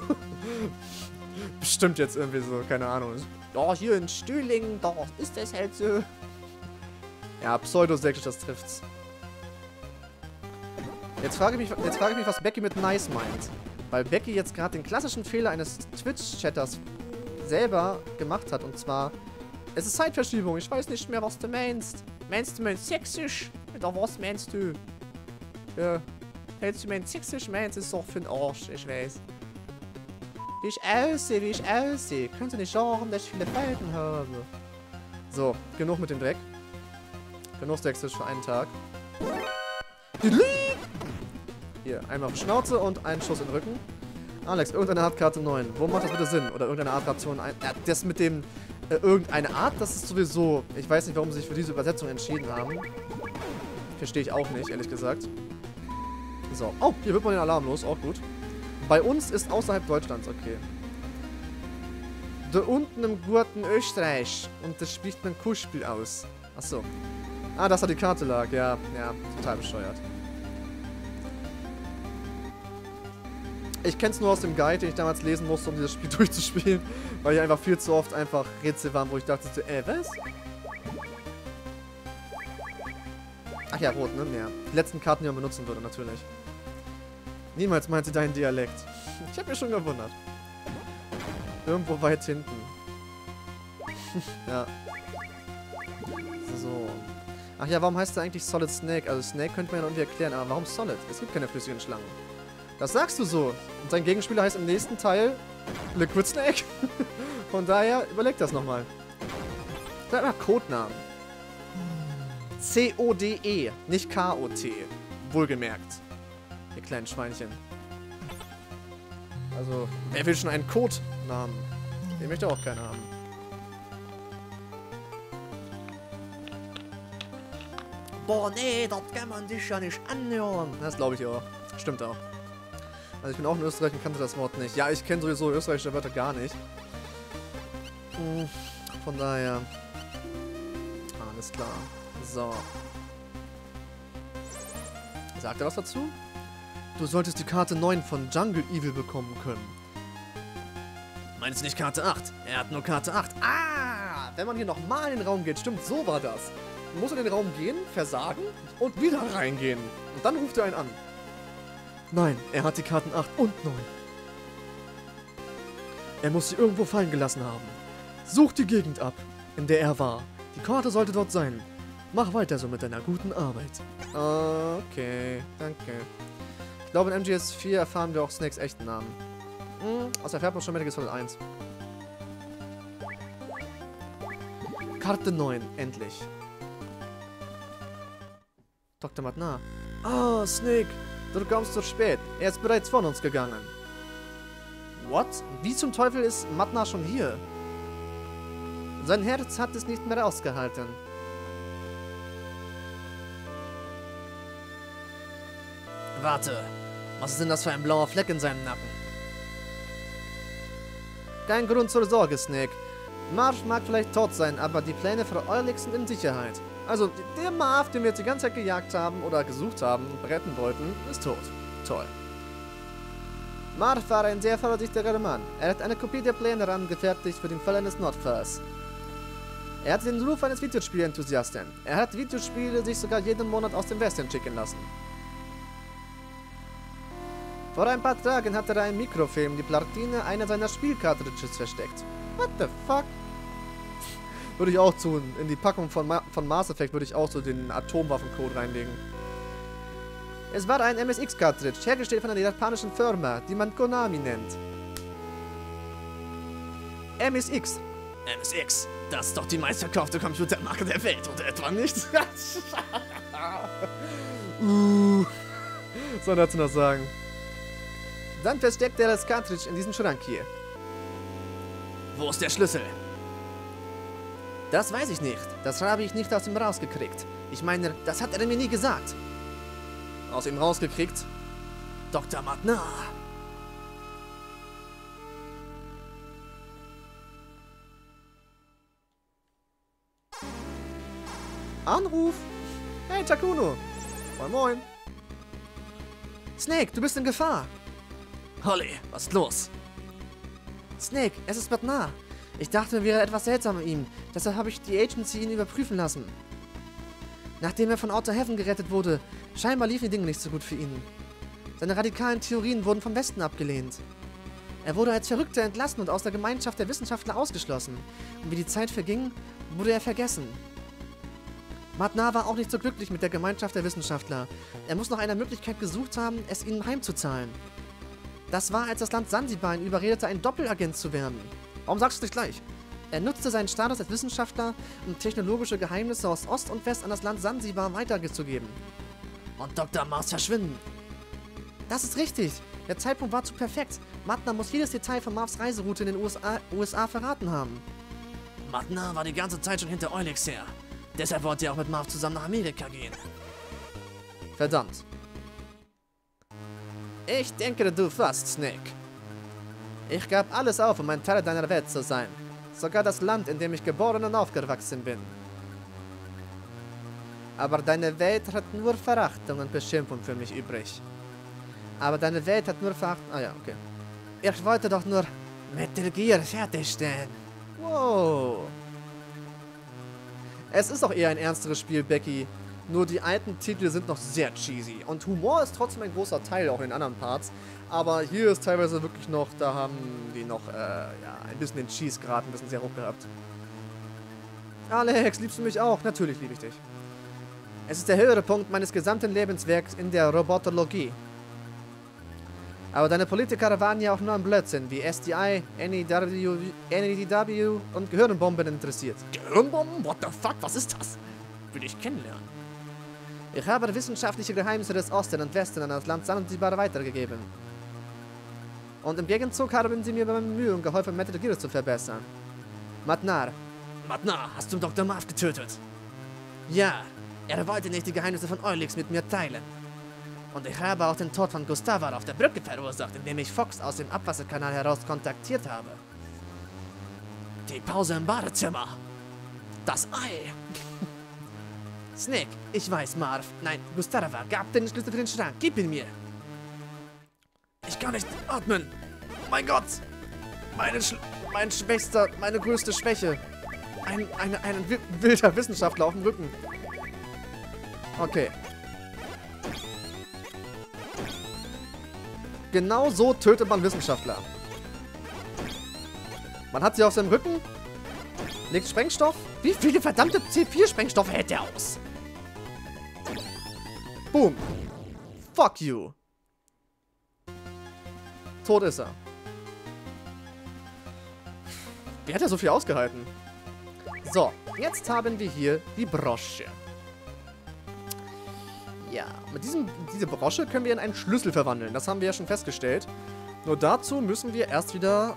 Bestimmt jetzt irgendwie so, keine Ahnung. Ja, hier in Stühlingen, da ist das halt so. Ja, pseudosächsisch, das trifft's. Jetzt frage, ich mich, jetzt frage ich mich, was Becky mit nice meint. Weil Becky jetzt gerade den klassischen Fehler eines Twitch-Chatters selber gemacht hat. Und zwar, es ist Zeitverschiebung. Ich weiß nicht mehr, was du meinst. Meinst du mein sächsisch? Oder was meinst du? Ja. Hältst du mein sächsisch meinst, ist doch für den Arsch. Ich weiß. Wie ich aussehe, wie ich aussehe. Könnt ihr nicht sagen, dass ich viele Falten habe. So, genug mit dem Dreck. Genug sächsisch für einen Tag. Hier, einmal auf die Schnauze und einen Schuss in den Rücken. Alex, irgendeine Art Karte 9. Wo macht das bitte Sinn? Oder irgendeine Art Ration 1. Ja, das mit dem äh, irgendeine Art, das ist sowieso... Ich weiß nicht, warum sie sich für diese Übersetzung entschieden haben. Verstehe ich auch nicht, ehrlich gesagt. So. Oh, hier wird man den Alarm los. Auch gut. Bei uns ist außerhalb Deutschlands, okay. Da unten im Gurten Österreich. Und das spricht man Kuschspiel aus. Achso. Ah, das hat die Karte lag. Ja, ja, total bescheuert. Ich kenne es nur aus dem Guide, den ich damals lesen musste, um dieses Spiel durchzuspielen, weil hier einfach viel zu oft einfach Rätsel waren, wo ich dachte, so, äh, was? Ach ja, rot, ne? Ja. Die letzten Karten, die man benutzen würde, natürlich. Niemals meinte dein Dialekt. Ich habe mir schon gewundert. Irgendwo weit hinten. ja. So. Ach ja, warum heißt der eigentlich Solid Snake? Also Snake könnte man ja irgendwie erklären, aber warum Solid? Es gibt keine flüssigen Schlangen. Das sagst du so. Und sein Gegenspieler heißt im nächsten Teil Liquid Snake. Von daher, überleg das nochmal. Sag mal Codenamen. C-O-D-E, nicht K-O-T. Wohlgemerkt. Ihr kleinen Schweinchen. Also, wer will schon einen Codenamen? Den möchte auch keiner haben. Boah, nee, das kann man sich ja nicht anhören. Das glaube ich auch. Stimmt auch. Also ich bin auch in Österreich und kannte das Wort nicht. Ja, ich kenne sowieso österreichische Wörter gar nicht. Hm, von daher. Alles klar. So. Sagt er was dazu? Du solltest die Karte 9 von Jungle Evil bekommen können. Meinst du nicht Karte 8? Er hat nur Karte 8. Ah! Wenn man hier nochmal in den Raum geht, stimmt, so war das. Man muss in den Raum gehen, versagen und wieder reingehen. Und dann ruft er einen an. Nein, er hat die Karten 8 und 9. Er muss sie irgendwo fallen gelassen haben. Such die Gegend ab, in der er war. Die Karte sollte dort sein. Mach weiter so mit deiner guten Arbeit. Okay, danke. Ich glaube, in MGS4 erfahren wir auch Snakes echten Namen. Hm, aus erfährt man schon Metal Gear Solid 1. Karte 9, endlich. Dr. Matna. Ah, Snake, du kommst zu spät. Er ist bereits von uns gegangen. What? Wie zum Teufel ist Matna schon hier? Sein Herz hat es nicht mehr ausgehalten. Warte, was ist denn das für ein blauer Fleck in seinem Nacken? Kein Grund zur Sorge, Snake. Marv mag vielleicht tot sein, aber die Pläne für Eulix sind in Sicherheit. Also, der Marv, den wir jetzt die ganze Zeit gejagt haben oder gesucht haben und retten wollten, ist tot. Toll. Marv war ein sehr vorsichtiger Mann. Er hat eine Kopie der Pläne angefertigt für den Fall eines Notfalls. Er hat den Ruf eines Videospielenthusiasten. Er hat Videospiele sich sogar jeden Monat aus dem Westen schicken lassen. Vor ein paar Tagen hat er ein Mikrofilm die Platine einer seiner Spielcartridges versteckt. What the fuck? Würde ich auch tun. In die Packung von, Ma von Mass Effect würde ich auch so den Atomwaffencode reinlegen. Es war ein MSX-Cartridge, hergestellt von einer japanischen Firma, die man Konami nennt. MSX. MSX, das ist doch die meistverkaufte Computermarke der Welt, oder etwa nicht? uh, soll dazu noch sagen. Dann versteckt er das Cartridge in diesem Schrank hier. Wo ist der Schlüssel? Das weiß ich nicht. Das habe ich nicht aus ihm rausgekriegt. Ich meine, das hat er mir nie gesagt. Aus ihm rausgekriegt? Dr. Matna. Anruf. Hey, Takuno. Moin, moin. Snake, du bist in Gefahr. Holly, was ist los? Snake, es ist Matna. Ich dachte, mir wäre etwas seltsam an ihm. Deshalb habe ich die Agency ihn überprüfen lassen. Nachdem er von Outer Heaven gerettet wurde, scheinbar liefen die Dinge nicht so gut für ihn. Seine radikalen Theorien wurden vom Westen abgelehnt. Er wurde als Verrückter entlassen und aus der Gemeinschaft der Wissenschaftler ausgeschlossen. Und wie die Zeit verging, wurde er vergessen. Matna war auch nicht so glücklich mit der Gemeinschaft der Wissenschaftler. Er muss nach einer Möglichkeit gesucht haben, es ihnen heimzuzahlen. Das war, als das Land Sansibar ihn überredete, ein Doppelagent zu werden. Warum sagst du es nicht gleich? Er nutzte seinen Status als Wissenschaftler, um technologische Geheimnisse aus Ost und West an das Land Sansibar weiterzugeben. Und Dr. Mars verschwinden. Das ist richtig. Der Zeitpunkt war zu perfekt. Matna muss jedes Detail von Marvs Reiseroute in den USA, USA verraten haben. Matna war die ganze Zeit schon hinter Eulix her. Deshalb wollte er auch mit Marv zusammen nach Amerika gehen. Verdammt. Ich denke, du fast, Snake. Ich gab alles auf, um ein Teil deiner Welt zu sein. Sogar das Land, in dem ich geboren und aufgewachsen bin. Aber deine Welt hat nur Verachtung und Beschimpfung für mich übrig. Aber deine Welt hat nur Verachtung... Ah ja, okay. Ich wollte doch nur Metal Gear fertigstellen. Wow. Es ist auch eher ein ernsteres Spiel, Becky. Nur die alten Titel sind noch sehr cheesy. Und Humor ist trotzdem ein großer Teil, auch in anderen Parts. Aber hier ist teilweise wirklich noch, da haben die noch, äh, ja, ein bisschen den Cheese-Grad ein bisschen sehr hoch gehabt. Alex, liebst du mich auch? Natürlich liebe ich dich. Es ist der höhere Punkt meines gesamten Lebenswerks in der Robotologie. Aber deine Politiker waren ja auch nur an Blödsinn wie SDI, NEW, NEDW und Gehirnbomben interessiert. Gehirnbomben? What the fuck? Was ist das? Will ich kennenlernen. Ich habe wissenschaftliche Geheimnisse des Osten und Westen an das Land Zanzibar weitergegeben. Und im Gegenzug haben sie mir bei meinen Mühen geholfen, Metal Gear zu verbessern. Matnar. Matnar, hast du Dr. Marv getötet? Ja, er wollte nicht die Geheimnisse von Eulix mit mir teilen. Und ich habe auch den Tod von Gustavar auf der Brücke verursacht, indem ich Fox aus dem Abwasserkanal heraus kontaktiert habe. Die Pause im Badezimmer. Das Ei. Snake, ich weiß, Marv. Nein, Gustava gab den Schlüssel für den Schrank. Gib ihn mir. Ich kann nicht atmen. Mein Gott. Meine Sch mein schwächster, meine größte Schwäche. Ein, ein, ein wilder Wissenschaftler auf dem Rücken. Okay. Genau so tötet man Wissenschaftler. Man hat sie auf seinem Rücken, legt Sprengstoff. Wie viele verdammte C4-Sprengstoffe hält der aus? Boom. Fuck you. Tot ist er. Wie hat er so viel ausgehalten? So, jetzt haben wir hier die Brosche. Ja, mit diesem, diese Brosche können wir in einen Schlüssel verwandeln. Das haben wir ja schon festgestellt. Nur dazu müssen wir erst wieder...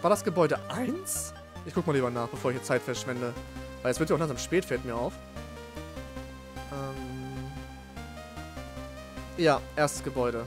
War das Gebäude 1? Ich guck mal lieber nach, bevor ich hier Zeit verschwende. Weil es wird ja auch langsam spät, fällt mir auf. Ähm... Ja, erstes Gebäude.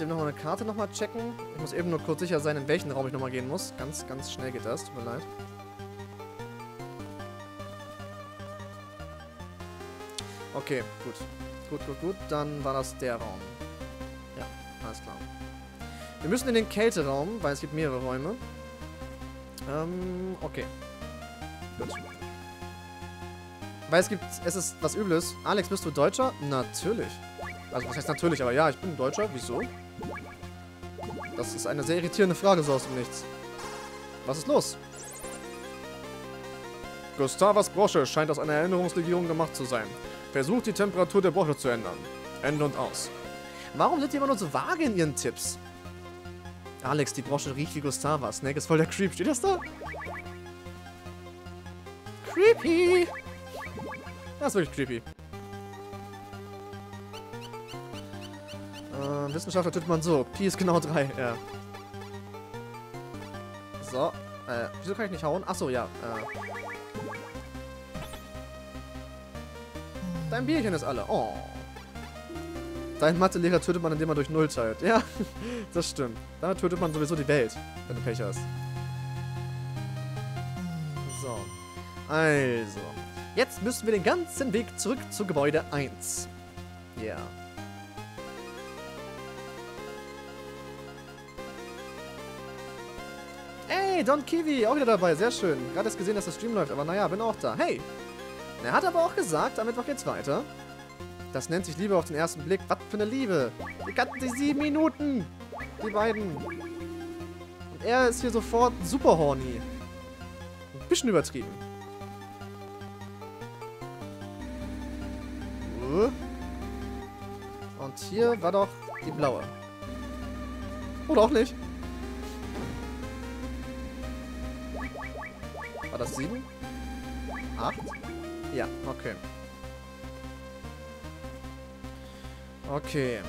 Eben nochmal eine Karte nochmal checken. Ich muss eben nur kurz sicher sein, in welchen Raum ich nochmal gehen muss. Ganz, ganz schnell geht das. Tut mir leid. Okay, gut. Gut, gut, gut. Dann war das der Raum. Ja, alles klar. Wir müssen in den Kälteraum, weil es gibt mehrere Räume. Ähm, okay. Gut. Weil es gibt, es ist was Übles. Alex, bist du Deutscher? Natürlich. Also, was heißt natürlich, aber ja, ich bin Deutscher. Wieso? Das ist eine sehr irritierende Frage, so aus dem Nichts. Was ist los? Gustavas Brosche scheint aus einer Erinnerungslegierung gemacht zu sein. Versucht die Temperatur der Brosche zu ändern. Ende und aus. Warum sind die immer nur so vage in ihren Tipps? Alex, die Brosche riecht wie Gustavas. Snake ist voll der Creep. Steht das da? Creepy! Das ist wirklich creepy. Wissenschaftler tut man so. Pi ist genau 3, ja. So. Äh, wieso kann ich nicht hauen? Achso, ja. Äh. Dein Bierchen ist alle. Oh. Dein Mathelehrer tötet man, indem man durch Null teilt. Ja, das stimmt. Damit tötet man sowieso die Welt, wenn du Pech hast. So. Also. Jetzt müssen wir den ganzen Weg zurück zu Gebäude 1. Ja. Yeah. Hey, Don Kiwi, auch wieder dabei. Sehr schön. Gerade erst gesehen, dass das Stream läuft, aber naja, bin auch da. Hey. Er hat aber auch gesagt, damit Mittwoch geht's weiter. Das nennt sich Liebe auf den ersten Blick. Was für eine Liebe. Die kannten sich sieben Minuten. Die beiden. Und er ist hier sofort super horny. Ein bisschen übertrieben. Und hier war doch die blaue. Oder auch nicht. 7? 8? Ja, okay. Okay.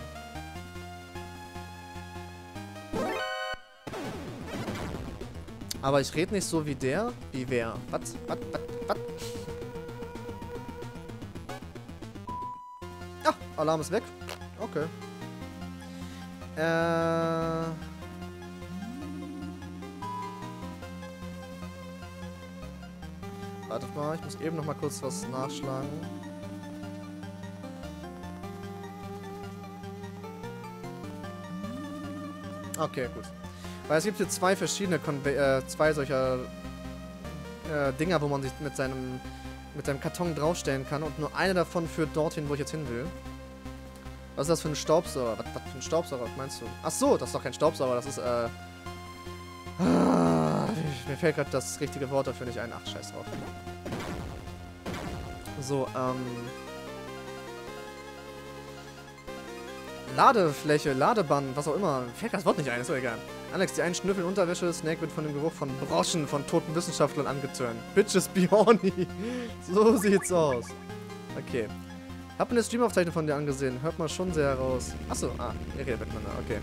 Aber ich rede nicht so wie der. Wie wer? Was? Was? Was? Was? Ah, Alarm ist weg. Okay. Äh... Wartet mal, ich muss eben noch mal kurz was nachschlagen. Okay, gut. Weil es gibt hier zwei verschiedene, Konve äh, zwei solcher äh, Dinger, wo man sich mit seinem, mit seinem Karton draufstellen kann und nur eine davon führt dorthin, wo ich jetzt hin will. Was ist das für ein Staubsauger? Was, was für ein Staubsauger, was meinst du? Ach so, das ist doch kein Staubsauger, das ist, äh... Mir fällt gerade das richtige Wort dafür nicht ein. Ach, scheiß drauf. So, ähm... Ladefläche, Ladeband, was auch immer. Fällt das Wort nicht ein, ist doch egal. Alex, die einen schnüffeln Unterwäsche, Snake wird von dem Geruch von Broschen von toten Wissenschaftlern angetörnt. Bitches be so sieht's aus. Okay. Hab mir eine Streamaufzeichnung von dir angesehen. Hört man schon sehr heraus. Achso, ah, ihr redet miteinander, okay.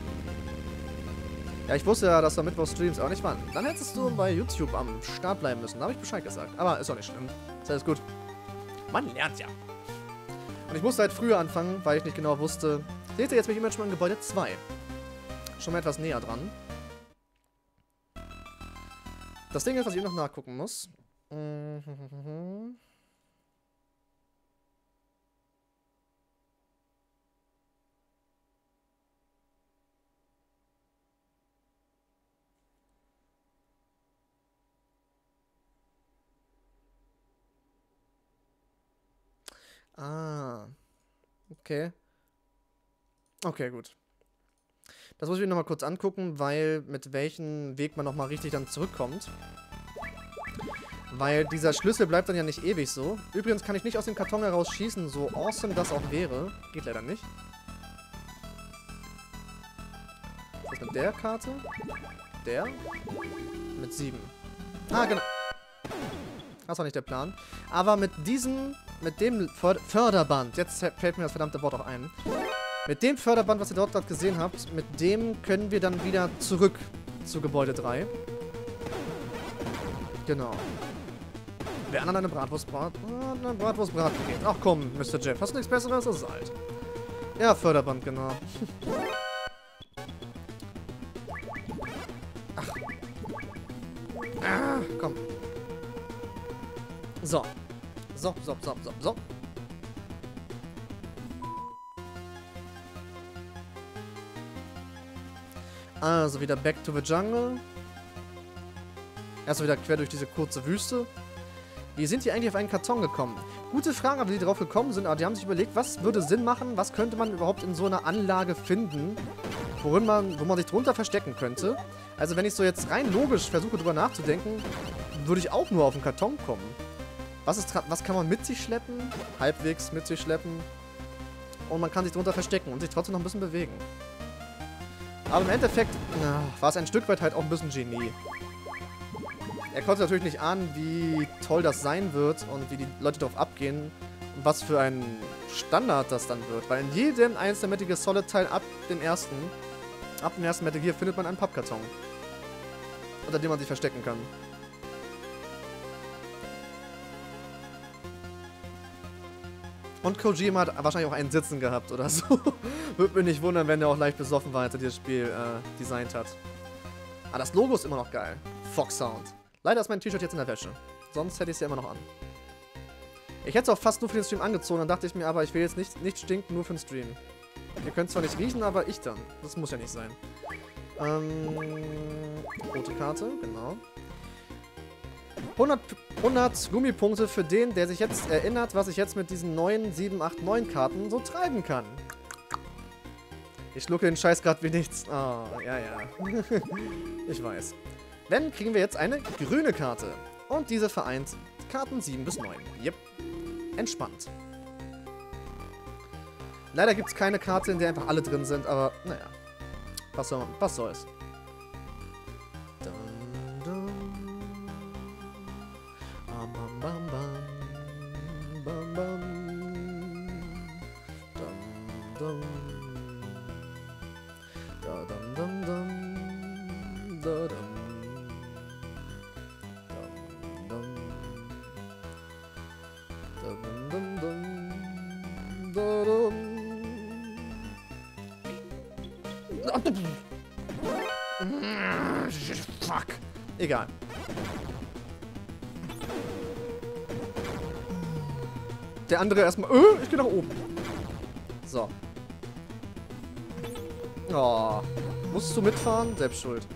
Ja, ich wusste ja, dass du Mittwoch streamst, aber nicht wann. Dann hättest du bei YouTube am Start bleiben müssen. Da habe ich Bescheid gesagt. Aber ist auch nicht schlimm. Ist alles gut. Man lernt ja. Und ich musste halt früher anfangen, weil ich nicht genau wusste. Seht ihr, jetzt bin ich immer schon in Gebäude 2. Schon mal etwas näher dran. Das Ding ist, was ich noch nachgucken muss. Ah. Okay. Okay, gut. Das muss ich mir nochmal kurz angucken, weil mit welchem Weg man nochmal richtig dann zurückkommt. Weil dieser Schlüssel bleibt dann ja nicht ewig so. Übrigens kann ich nicht aus dem Karton heraus schießen, so awesome das auch wäre. Geht leider nicht. Was ist mit der Karte? Der? Mit sieben. Ah, genau. Das war nicht der Plan. Aber mit diesem, mit dem Förderband, jetzt fällt mir das verdammte Wort auch ein. Mit dem Förderband, was ihr dort gerade gesehen habt, mit dem können wir dann wieder zurück zu Gebäude 3. Genau. Wer an eine Bratwurst brat, eine Bratwurst braten geht. Ach komm, Mr. Jeff, hast du nichts Besseres? Das ist alt. Ja, Förderband, genau. Ach. Ah, komm. So. So, so, so, so, so. Also wieder back to the jungle. Erstmal wieder quer durch diese kurze Wüste. Wie sind die eigentlich auf einen Karton gekommen? Gute Frage, wie die drauf gekommen sind, aber die haben sich überlegt, was würde Sinn machen, was könnte man überhaupt in so einer Anlage finden, worin man, wo man sich drunter verstecken könnte. Also wenn ich so jetzt rein logisch versuche drüber nachzudenken, würde ich auch nur auf einen Karton kommen. Was, ist, was kann man mit sich schleppen? Halbwegs mit sich schleppen. Und man kann sich drunter verstecken und sich trotzdem noch ein bisschen bewegen. Aber im Endeffekt war es ein Stück weit halt auch ein bisschen Genie. Er konnte natürlich nicht ahnen, wie toll das sein wird und wie die Leute darauf abgehen und was für ein Standard das dann wird. Weil in jedem einzelnen Metal Gear Solid Teil ab dem ersten, ab dem ersten Metal Gear findet man einen Pappkarton. Unter dem man sich verstecken kann. Und Kojima hat wahrscheinlich auch einen Sitzen gehabt oder so. Würde mich nicht wundern, wenn er auch leicht besoffen war, als er dieses Spiel äh, designt hat. Aber ah, das Logo ist immer noch geil. Fox Sound. Leider ist mein T-Shirt jetzt in der Wäsche. Sonst hätte ich es ja immer noch an. Ich hätte es auch fast nur für den Stream angezogen, dann dachte ich mir aber, ich will jetzt nicht, nicht stinken, nur für den Stream. Ihr könnt zwar nicht riechen, aber ich dann. Das muss ja nicht sein. Ähm, rote Karte, genau. 100, 100 Gummipunkte für den, der sich jetzt erinnert, was ich jetzt mit diesen neuen 7, 8, 9 Karten so treiben kann. Ich schlucke den Scheiß gerade wie nichts. Oh, ja, ja. ich weiß. Dann kriegen wir jetzt eine grüne Karte. Und diese vereint Karten 7 bis 9. Yep. Entspannt. Leider gibt es keine Karte, in der einfach alle drin sind, aber naja. Was, soll, was soll's. Egal. Der andere erstmal. Öh, ich gehe nach oben. So. Oh. Musst du mitfahren? Selbst schuld.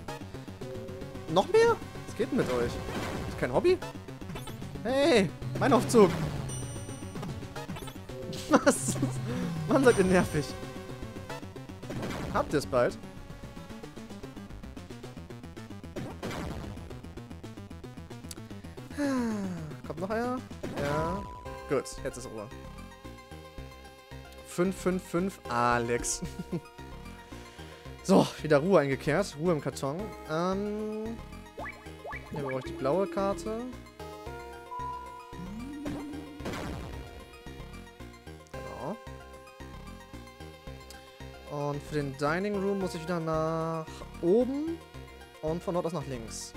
Noch mehr? Was geht denn mit euch? Ist kein Hobby? Hey, mein Aufzug. Was? Mann, seid ihr nervig. Habt ihr es bald? Jetzt ist Ruhe. 555 Alex. so, wieder Ruhe eingekehrt. Ruhe im Karton. Ähm, hier brauche ich die blaue Karte. Genau. Und für den Dining Room muss ich wieder nach oben und von dort aus nach links.